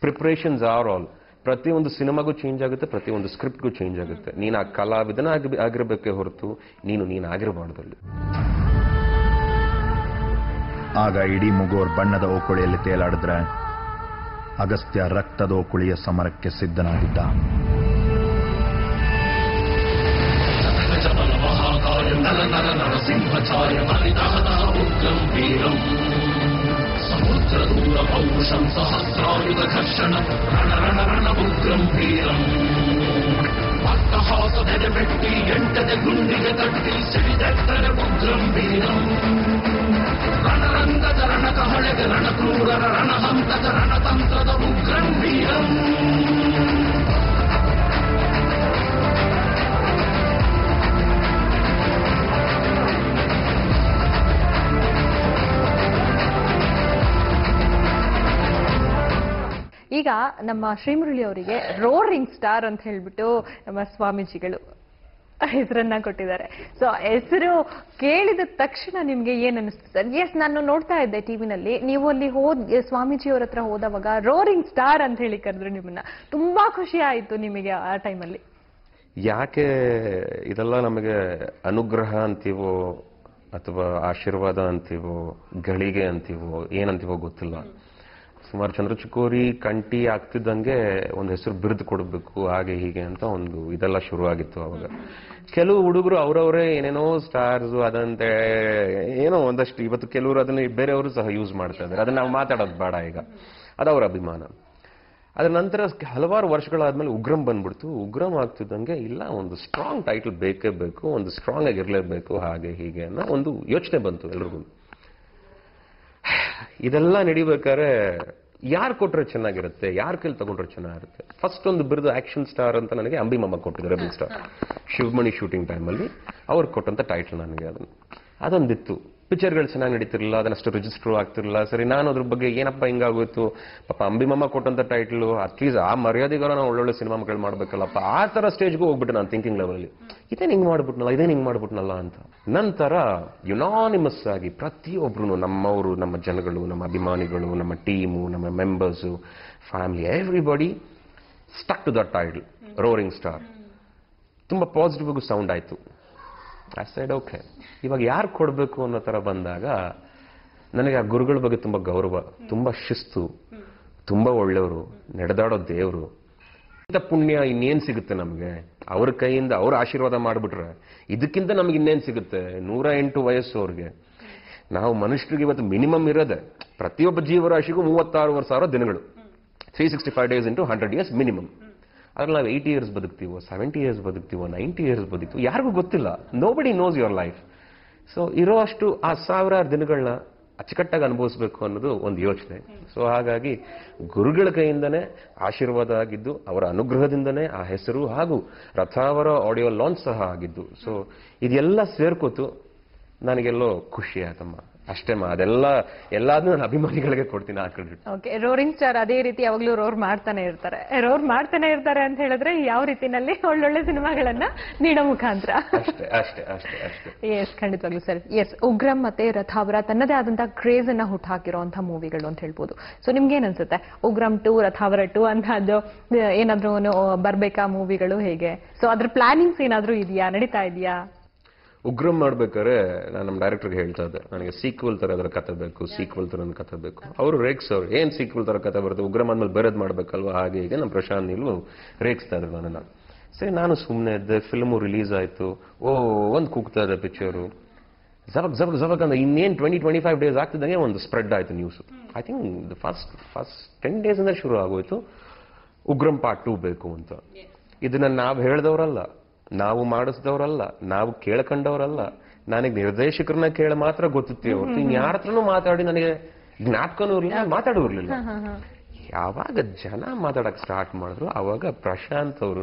preparations are all ಪ್ರತಿಯೊಂದು ಸಿನಿಮಾಗೂ ಚೇಂಜ್ ಆಗುತ್ತೆ ಪ್ರತಿಯೊಂದು ಸ್ಕ್ರಿಪ್ಟ್ಗೂ ಚೇಂಜ್ ಆಗುತ್ತೆ. ನೀನು ಆ ಕಲಾವಿದನ ಆಗಿ ಆಗಿರಬೇಕೇ ಹೊರತು ನೀನು ನೀನು ಆಗಿರಬಾರ್ದಲ್ಲಿ ಆಗ ಇಡೀ ಮುಗೋರ್ ಬಣ್ಣದ ಓಕುಳಿಯಲ್ಲಿ ತೇಲಾಡಿದ್ರೆ ಅಗಸ್ತ್ಯ ರಕ್ತದ ಓಕುಳಿಯ ಸಮರಕ್ಕೆ ಸಿದ್ಧನಾಗಿದ್ದ. ಬುದ್ರಂ ಭೀರಂ ಸಮುದ್ರದೂರ ಹೌದು ಸಂತಹ ತಾವು ಗರ್ಶನ ಕಣರನ ಬುದ್ರಂ ಭೀರಂ ಹತ್ತ ಹತ್ತೊದೇಲೆ ಕಟ್ಟಿ ಎಂಟದೆ ಗ್ರೂಂಡಿಗೆ ಕಟ್ಟಿ ಸೆಂಟ್ರೆಟ್ಟರೆ ಬುದ್ರಂ ಭೀರಂ ಗಣಹಂತಕರಣ ಕಮಳಗರಣ ಗ್ರೂಗಳರಣ ಹಂತಕರಣ ಹಂತದ ಭೋಗ್ರಂ ಭೀರಂ ಈಗ ನಮ್ಮ ಶ್ರೀಮುರಳಿ ಅವರಿಗೆ ರೋರಿಂಗ್ ಸ್ಟಾರ್ ಅಂತ ಹೇಳ್ಬಿಟ್ಟು ನಮ್ಮ ಸ್ವಾಮೀಜಿಗಳು ಹೆಸರನ್ನ ಕೊಟ್ಟಿದ್ದಾರೆ. ಸೊ ಹೆಸರು ಕೇಳಿದ ತಕ್ಷಣ ನಿಮ್ಗೆ ಏನ್ ಅನಿಸ್ತು ಸರ್? ಎಸ್ ನಾನು ನೋಡ್ತಾ ಇದ್ದೆ ಟಿವಿನಲ್ಲಿ ನೀವು ಅಲ್ಲಿ ಹೋದ್ ಸ್ವಾಮೀಜಿ ಅವ್ರ ಹತ್ರ ಹೋದವಾಗ ರೋರಿಂಗ್ ಸ್ಟಾರ್ ಅಂತ ಹೇಳಿ ಕರೆದ್ರು ನಿಮ್ಮನ್ನ. ತುಂಬಾ ಖುಷಿ ಆಯ್ತು ನಿಮಗೆ ಆ ಟೈಮಲ್ಲಿ ಯಾಕೆ ಇದೆಲ್ಲ ನಮಗೆ ಅನುಗ್ರಹ ಅಂತೀವೋ ಅಥವಾ ಆಶೀರ್ವಾದ ಅಂತೀವೋ, ಗಳಿಗೆ ಅಂತೀವೋ, ಏನಂತೀವೋ ಗೊತ್ತಿಲ್ಲ. ಸುಮಾರು ಚಂದ್ರಚಕೋರಿ, ಕಂಟಿ ಆಗ್ತಿದ್ದಂಗೆ ಒಂದು ಹೆಸರು ಬಿರುದು ಕೊಡಬೇಕು, ಹಾಗೆ ಹೀಗೆ ಅಂತ ಒಂದು ಇದೆಲ್ಲ ಶುರುವಾಗಿತ್ತು ಅವಾಗ. ಕೆಲವು ಹುಡುಗರು ಅವರವರೇ ಏನೇನೋ ಸ್ಟಾರ್ಸ್ ಅದಂತೆ, ಏನೋ ಒಂದಷ್ಟು ಇವತ್ತು ಕೆಲವರು ಅದನ್ನು ಬೇರೆಯವರು ಸಹ ಯೂಸ್ ಮಾಡ್ತಾ ಇದ್ದಾರೆ. ಅದನ್ನ ನಾವು ಮಾತಾಡೋದು ಬೇಡ ಈಗ. ಅದು ಅವರ ಅಭಿಮಾನ. ಅದರ ನಂತರ ಹಲವಾರು ವರ್ಷಗಳಾದ್ಮೇಲೆ ಉಗ್ರಂ ಬಂದ್ಬಿಡ್ತು. ಉಗ್ರಂ ಆಗ್ತಿದ್ದಂಗೆ ಇಲ್ಲ, ಒಂದು ಸ್ಟ್ರಾಂಗ್ ಟೈಟಲ್ ಬೇಕೇ ಬೇಕು, ಒಂದು ಸ್ಟ್ರಾಂಗ್ ಆಗಿರಲೇಬೇಕು, ಹಾಗೆ ಹೀಗೆ ಅನ್ನೋ ಒಂದು ಯೋಚನೆ ಬಂತು ಎಲ್ರಿಗೂ. ಇದೆಲ್ಲ ನಡಿಬೇಕಾದ್ರೆ ಯಾರು ಕೊಟ್ಟರೆ ಚೆನ್ನಾಗಿರುತ್ತೆ, ಯಾರ ಕೈಲಿ ತಗೊಂಡ್ರೆ ಚೆನ್ನಾಗಿರುತ್ತೆ? ಫಸ್ಟ್ ಒಂದು ಬಿರುದು ಆಕ್ಷನ್ ಸ್ಟಾರ್ ಅಂತ ನನಗೆ ಅಂಬಿಮಮ್ಮ ಕೊಟ್ಟಿದ್ದಾರೆ ರೆಬಲ್ ಸ್ಟಾರ್ ಶಿವಮಣಿ ಶೂಟಿಂಗ್ ಟೈಮಲ್ಲಿ ಅವ್ರು ಕೊಟ್ಟಂತ ಟೈಟಲ್ ನನಗೆ ಅದನ್ನು ಅದೊಂದಿತ್ತು. ಪಿಕ್ಚರ್ಗಳು ಚೆನ್ನಾಗಿ ನಡೀತಿರ್ಲಿಲ್ಲ ಅದನ್ನಷ್ಟು ರಿಜಿಸ್ಟರ್ ಆಗ್ತಿರಲಿಲ್ಲ. ಸರಿ ನಾನು ಅದ್ರ ಬಗ್ಗೆ ಏನಪ್ಪ ಹಿಂಗಾಗೋಯ್ತು? ಪಾಪ ಅಂಬಿಮಮ್ಮ ಕೊಟ್ಟಂತ ಟೈಟ್ಲು ಅಟ್ಲೀಸ್ಟ್ ಆ ಮರ್ಯಾದೆಗಾರ ನಾವು ಒಳ್ಳೊಳ್ಳೆ ಸಿನಿಮಾಗಳು ಮಾಡಬೇಕಲ್ಲಪ್ಪ. ಆ ಥರ ಸ್ಟೇಜ್ಗೂ ಹೋಗ್ಬಿಟ್ಟು ನಾನು ಥಿಂಕಿಂಗ್ ಲೆವೆಲಲ್ಲಿ ಇದೇನು ಹಿಂಗೆ ಮಾಡ್ಬಿಟ್ನಲ್ಲ ಇದೇನು ಹಿಂಗೆ ಮಾಡ್ಬಿಟ್ನಲ್ಲ ಅಂತ. ನಂತರ ಯುನಾನಿಮಸ್ ಆಗಿ ಪ್ರತಿಯೊಬ್ಬರು ನಮ್ಮವರು ನಮ್ಮ ಜನಗಳು ನಮ್ಮ ಅಭಿಮಾನಿಗಳು ನಮ್ಮ ಟೀಮು ನಮ್ಮ members family everybody stuck to the title roaring star ತುಂಬಾ ಪಾಸಿಟಿವ್ ಸೌಂಡ್ ಆಯ್ತು. ಸೈಡ್ ಓಕೆ ಇವಾಗ ಯಾರು ಕೊಡಬೇಕು ಅನ್ನೋ ಥರ ಬಂದಾಗ ನನಗೆ ಆ ಗುರುಗಳ ಬಗ್ಗೆ ತುಂಬ ಗೌರವ, ತುಂಬ ಶಿಸ್ತು, ತುಂಬ ಒಳ್ಳೆಯವರು, ನಡೆದಾಡೋ ದೇವರು. ಇಂಥ ಪುಣ್ಯ ಇನ್ನೇನು ಸಿಗುತ್ತೆ ನಮಗೆ? ಅವ್ರ ಕೈಯಿಂದ ಅವ್ರ ಆಶೀರ್ವಾದ ಮಾಡಿಬಿಟ್ರೆ ಇದಕ್ಕಿಂತ ನಮ್ಗೆ ಇನ್ನೇನು ಸಿಗುತ್ತೆ? ನೂರ ಎಂಟು ವಯಸ್ಸು ಅವ್ರಿಗೆ. ನಾವು ಮನುಷ್ಯರಿಗೆ ಇವತ್ತು ಮಿನಿಮಮ್ ಇರೋದೆ ಪ್ರತಿಯೊಬ್ಬ ಜೀವರಾಶಿಗೂ ಮೂವತ್ತಾರು ಸಾವಿರ ದಿನಗಳು. Three sixty five days into hundred years minimum ಅದ್ರಲ್ಲಿ ನಾವು ಏಯ್ಟಿ ಇಯರ್ಸ್ ಬದುಕ್ತೀವೋ ಸೆವೆಂಟಿ ಇಯರ್ಸ್ ಬದುಕ್ತೀವೋ ನೈಂಟಿ ಇಯರ್ಸ್ ಬದುಕ್ತೀವೋ ಯಾರಿಗೂ ಗೊತ್ತಿಲ್ಲ. ನೋ ಬಡಿ ನೋಸ್ ಯುವರ್ ಲೈಫ್ ಸೊ ಇರೋ ಅಷ್ಟು ಆ ಸಾವಿರಾರು ದಿನಗಳನ್ನ ಅಚ್ಚುಕಟ್ಟಾಗಿ ಅನುಭವಿಸ್ಬೇಕು ಅನ್ನೋದು ಒಂದು ಯೋಚನೆ. ಸೊ ಹಾಗಾಗಿ ಗುರುಗಳ ಕೈಯಿಂದನೇ ಆಶೀರ್ವಾದ ಆಗಿದ್ದು ಅವರ ಅನುಗ್ರಹದಿಂದನೇ ಆ ಹೆಸರು ಹಾಗೂ ರಥಾವರ ಆಡಿಯೋ ಲಾಂಚ್ ಸಹ ಆಗಿದ್ದು. ಸೊ ಇದೆಲ್ಲ ಸೇರ್ಕೋತು ನನಗೆಲ್ಲೋ ಖುಷಿ ಆಯ್ತಮ್ಮ. ಅಷ್ಟೇ ಮಾ ಅದೆಲ್ಲ ಎಲ್ಲಾದ್ನೂ ನಾನು ಅಭಿಮಾನಿಗಳಿಗೆ ಕೊಡ್ತೀನಿ ಆ ಕ್ರೆಡಿಟ್ ಓಕೆ ರೋರಿಂಗ್ ಸ್ಟಾರ್ ಅದೇ ರೀತಿ ಯಾವಾಗ್ಲೂ ರೋರ್ ಮಾಡ್ತಾನೆ ಇರ್ತಾರೆ. ರೋರ್ ಮಾಡ್ತಾನೆ ಇರ್ತಾರೆ ಅಂತ ಹೇಳಿದ್ರೆ ಯಾವ ರೀತಿನಲ್ಲಿ ಒಳ್ಳೊಳ್ಳೆ ಸಿನಿಮಾಗಳನ್ನ ನೀಡೋ ಮುಖಾಂತರ. ಅಷ್ಟೇ ಅಷ್ಟೇ ಅಷ್ಟೇ ಅಷ್ಟೇ. ಎಸ್ ಖಂಡಿತವಾಗ್ಲೂ ಸರ್. ಎಸ್ ಉಗ್ರಂ ಮತ್ತೆ ರಥಾವರ ತನ್ನದೇ ಆದಂತಹ ಕ್ರೇಜ್ ಅನ್ನ ಹಾಕಿರೋಂತ ಮೂವಿಗಳು ಅಂತ ಹೇಳ್ಬೋದು. ಸೊ ನಿಮ್ಗೆ ಏನ್ ಅನ್ಸುತ್ತೆ? ಉಗ್ರಂ ಟು ರಥಾವರ ಟು ಅಂತದ್ದು ಏನಾದ್ರೂ ಬರ್ಬೇಕಾ ಮೂವಿಗಳು ಹೇಗೆ? ಸೊ ಅದ್ರ ಪ್ಲಾನಿಂಗ್ಸ್ ಏನಾದ್ರೂ ಇದೆಯಾ? ನಡೀತಾ ಇದೆಯಾ? ಉಗ್ರಂ ಮಾಡ್ಬೇಕಾದ್ರೆ ನಾನು ನಮ್ಮ ಡೈರೆಕ್ಟರ್ಗೆ ಹೇಳ್ತಾ ಇದ್ದೆ. ನನಗೆ ಸೀಕ್ವಲ್ ತರ ಅದರ ಕತೆ ಬೇಕು ಸೀಕ್ವಲ್ ತರ ಕತೆ ಬೇಕು. ಅವರು ರೇಗ್ಸೋರು ಏನ್ ಸೀಕ್ವಲ್ ತರ ಕತೆ ಬರುತ್ತೆ? ಉಗ್ರಂ ಆದ್ಮೇಲೆ ಬೇರೆದ್ ಮಾಡಬೇಕಲ್ವಾ? ಹಾಗೆ ಹೀಗೆ? ನಮ್ಮ ಪ್ರಶಾಂತ್ ನೀಲು ರೇಕ್ಸ್ತಾ ಇದ್ರು ನನ್ನ ಸರಿ ನಾನು ಸುಮ್ಮನೆ ಇದ್ದೆ ಫಿಲ್ಮು ರಿಲೀಸ್ ಆಯಿತು. ಓ ಒಂದು ಕೂಗ್ತಾ ಇದೆ ಪಿಕ್ಚರು ಜಬಕ್ ಜಬಕ್ ಜಬಕ್ ಅಂದ್ರೆ ಇನ್ನೇನು ಟ್ವೆಂಟಿ ಟ್ವೆಂಟಿ ಫೈವ್ ಡೇಸ್ ಆಗ್ತಿದ್ದಂಗೆ ಒಂದು ಸ್ಪ್ರೆಡ್ ಆಯಿತು news I think the first first ten days ಶುರು ಆಗೋಯ್ತು. ಉಗ್ರಂ ಪಾರ್ಟ್ ಟೂ ಬೇಕು ಅಂತ. ಇದನ್ನ ನಾವು ಹೇಳ್ದವ್ರಲ್ಲ. ನಾವು ಮಾಡಿಸಿದವರಲ್ಲ ನಾವು ಕೇಳ್ಕೊಂಡವರಲ್ಲ. ನನಗೆ ನಿರ್ದೇಶಕರನ್ನ ಕೇಳ ಮಾತ್ರ ಗೊತ್ತಿತ್ತು ಹೊರತು ಇನ್ ಯಾರ ಹತ್ರನೂ ಮಾತಾಡಿ ನನಗೆ ಜ್ಞಾಪಕನೂ ಇರಲಿಲ್ಲ ಮಾತಾಡೂ ಇರಲಿಲ್ಲ ಯಾವಾಗ ಜನ ಮಾತಾಡಕ್ ಸ್ಟಾರ್ಟ್ ಮಾಡಿದ್ರು ಅವಾಗ ಪ್ರಶಾಂತ್ ಅವರು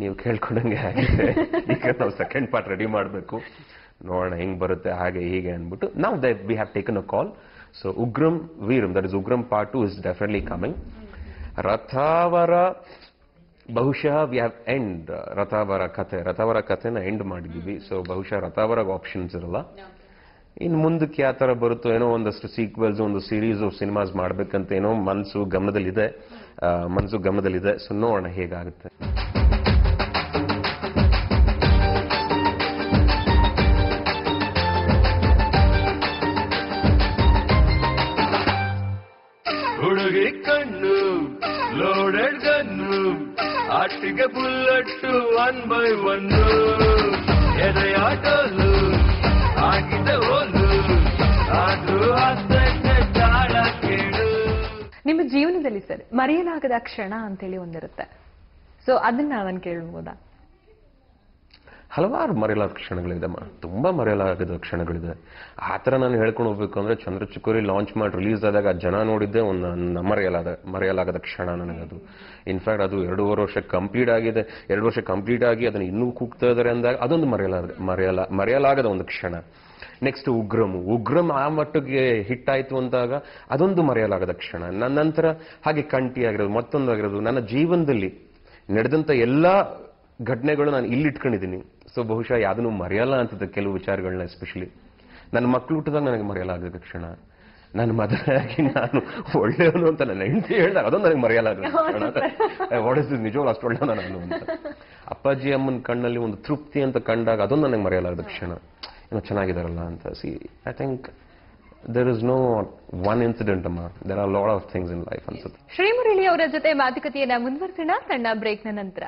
ನೀವು ಕೇಳ್ಕೊಂಡಂಗೆ ಆಗಿದೆ. ಈಗ ನಾವು ಸೆಕೆಂಡ್ ಪಾರ್ಟ್ ರೆಡಿ ಮಾಡಬೇಕು. ನೋಡೋಣ ಹೆಂಗ್ ಬರುತ್ತೆ ಹಾಗೆ ಹೀಗೆ ಅಂದ್ಬಿಟ್ಟು ನಾವು the we have taken a call so Ugramm Veeram that is Ugramm part two is definitely coming Rathaavara ಬಹುಶಃ ವಿ ಹ್ಯಾವ್ ಎಂಡ್ ರಥಾವರ ಕಥೆ. ರಥಾವರ ಕಥೆನ ಎಂಡ್ ಮಾಡಿದ್ದೀವಿ. ಸೊ ಬಹುಶಃ ರಥಾವರ ಆಪ್ಷನ್ಸ್ ಇರಲ್ಲ. ಇನ್ನು ಮುಂದಕ್ಕೆ ಯಾವ ಥರ ಬರುತ್ತೋ ಏನೋ ಒಂದಷ್ಟು ಸೀಕ್ವೆಲ್ಸ್ ಒಂದು ಸೀರೀಸ್ ಆಫ್ ಸಿನಿಮಾಸ್ ಮಾಡ್ಬೇಕಂತ ಏನೋ ಮನಸ್ಸು ಗಮನದಲ್ಲಿದೆ. ಮನ್ಸು ಮನಸ್ಸು ಗಮನದಲ್ಲಿದೆ. ಸೊ ನೋಡೋಣ ಹೇಗಾಗುತ್ತೆ. ಆಟಿಗೆ ಬುಲ್ಲಟ್ಟು ಒನ್ ಬೈ ಒಂದು ಎದೆಯಾಟಲು ಆಗಿದ ಹೋಲು ಅದು ನಿಮ್ಮ ಜೀವನದಲ್ಲಿ ಸರ್ ಮರೆಯಲಾಗದ ಕ್ಷಣ ಅಂತೇಳಿ ಒಂದಿರುತ್ತೆ. ಸೊ ಅದನ್ನ ನಾನು ಕೇಳ್ಬೋದಾ? ಹಲವಾರು ಮರೆಯಲಾದ ಕ್ಷಣಗಳಿದೆಮ್ಮ ತುಂಬ ಮರೆಯಲಾಗದ ಕ್ಷಣಗಳಿದೆ. ಆ ಥರ ನಾನು ಹೇಳ್ಕೊಂಡು ಹೋಗ್ಬೇಕು ಅಂದರೆ ಚಂದ್ರಚುಕ್ಕೂರಿ ಲಾಂಚ್ ಮಾಡಿ ರಿಲೀಸ್ ಆದಾಗ ಜನ ನೋಡಿದ್ದೆ ಒಂದು ನನ್ನ ಮರೆಯಲಾದ, ಮರೆಯಲಾಗದ ಕ್ಷಣ ನನಗದು ಇನ್ಫ್ಯಾಕ್ಟ್ ಅದು ಎರಡೂವರೆ ವರ್ಷ ಕಂಪ್ಲೀಟ್ ಆಗಿದೆ. ಎರಡು ವರ್ಷ ಕಂಪ್ಲೀಟ್ ಆಗಿ ಅದನ್ನು ಇನ್ನೂ ಕೂಗ್ತಾ ಇದ್ದಾರೆ ಅಂದಾಗ ಅದೊಂದು ಮರೆಯಲಾದ, ಮರೆಯಲ, ಮರೆಯಲಾಗದ ಒಂದು ಕ್ಷಣ. ನೆಕ್ಸ್ಟ್ ಉಗ್ರಮ್ ಉಗ್ರಮ್ ಆ ಮಟ್ಟಿಗೆ ಹಿಟ್ ಆಯ್ತು ಅಂದಾಗ ಅದೊಂದು ಮರೆಯಲಾಗದ ಕ್ಷಣ. ನನ್ನ ನಂತರ ಹಾಗೆ ಕಂಟಿ ಆಗಿರೋದು ಮತ್ತೊಂದು ಆಗಿರೋದು ನನ್ನ ಜೀವನದಲ್ಲಿ ನಡೆದಂಥ ಎಲ್ಲ ಘಟನೆಗಳು ನಾನು ಇಲ್ಲಿ ಇಟ್ಕೊಂಡಿದ್ದೀನಿ ಸೊ ಬಹುಶಃ ಯಾವುದನ್ನು ಮರೆಯಲ್ಲ ಅನ್ಸುತ್ತೆ ಕೆಲವು ವಿಚಾರಗಳನ್ನ ಎಸ್ಪೆಷಲಿ ನನ್ನ ಮಕ್ಕಳು ಹುಟ್ಟಿದಾಗ ನನಗೆ ಮರೆಯಲಾಗದ ಕ್ಷಣ ನನ್ನ ಮದುವೆಯಾಗಿ ನಾನು ಒಳ್ಳೆಯವನು ಅಂತ ನನ್ನ ಹೆಂಡತಿ ಹೇಳಿದಾಗ ಅದೊಂದು ನನಗೆ ವಾಟ್ ಇಸ್ ನಿಜವಾಗ್ಲೂ ಅಷ್ಟು ಒಳ್ಳೆಯವನ ನಾನು ಅಂತ. ಅಪ್ಪಾಜಿ ಅಮ್ಮನ ಕಣ್ಣಲ್ಲಿ ಒಂದು ತೃಪ್ತಿ ಅಂತ ಕಂಡಾಗ ಅದೊಂದು ನನಗೆ ಮರೆಯಲಾಗದ ಕ್ಷಣ ಏನೋ ಚೆನ್ನಾಗಿದಾರಲ್ಲ ಅಂತ. See I think there is no one incident ಅಮ್ಮ. There are lot of things in life ಅನ್ಸುತ್ತೆ. ಶ್ರೀಮುರಳಿ ಅವರ ಜೊತೆ ಮಾತುಕತೆಯನ್ನ ಮುಂದುವರಿಸೋಣ. ಸಣ್ಣ ಬ್ರೇಕ್ನ ನಂತರ.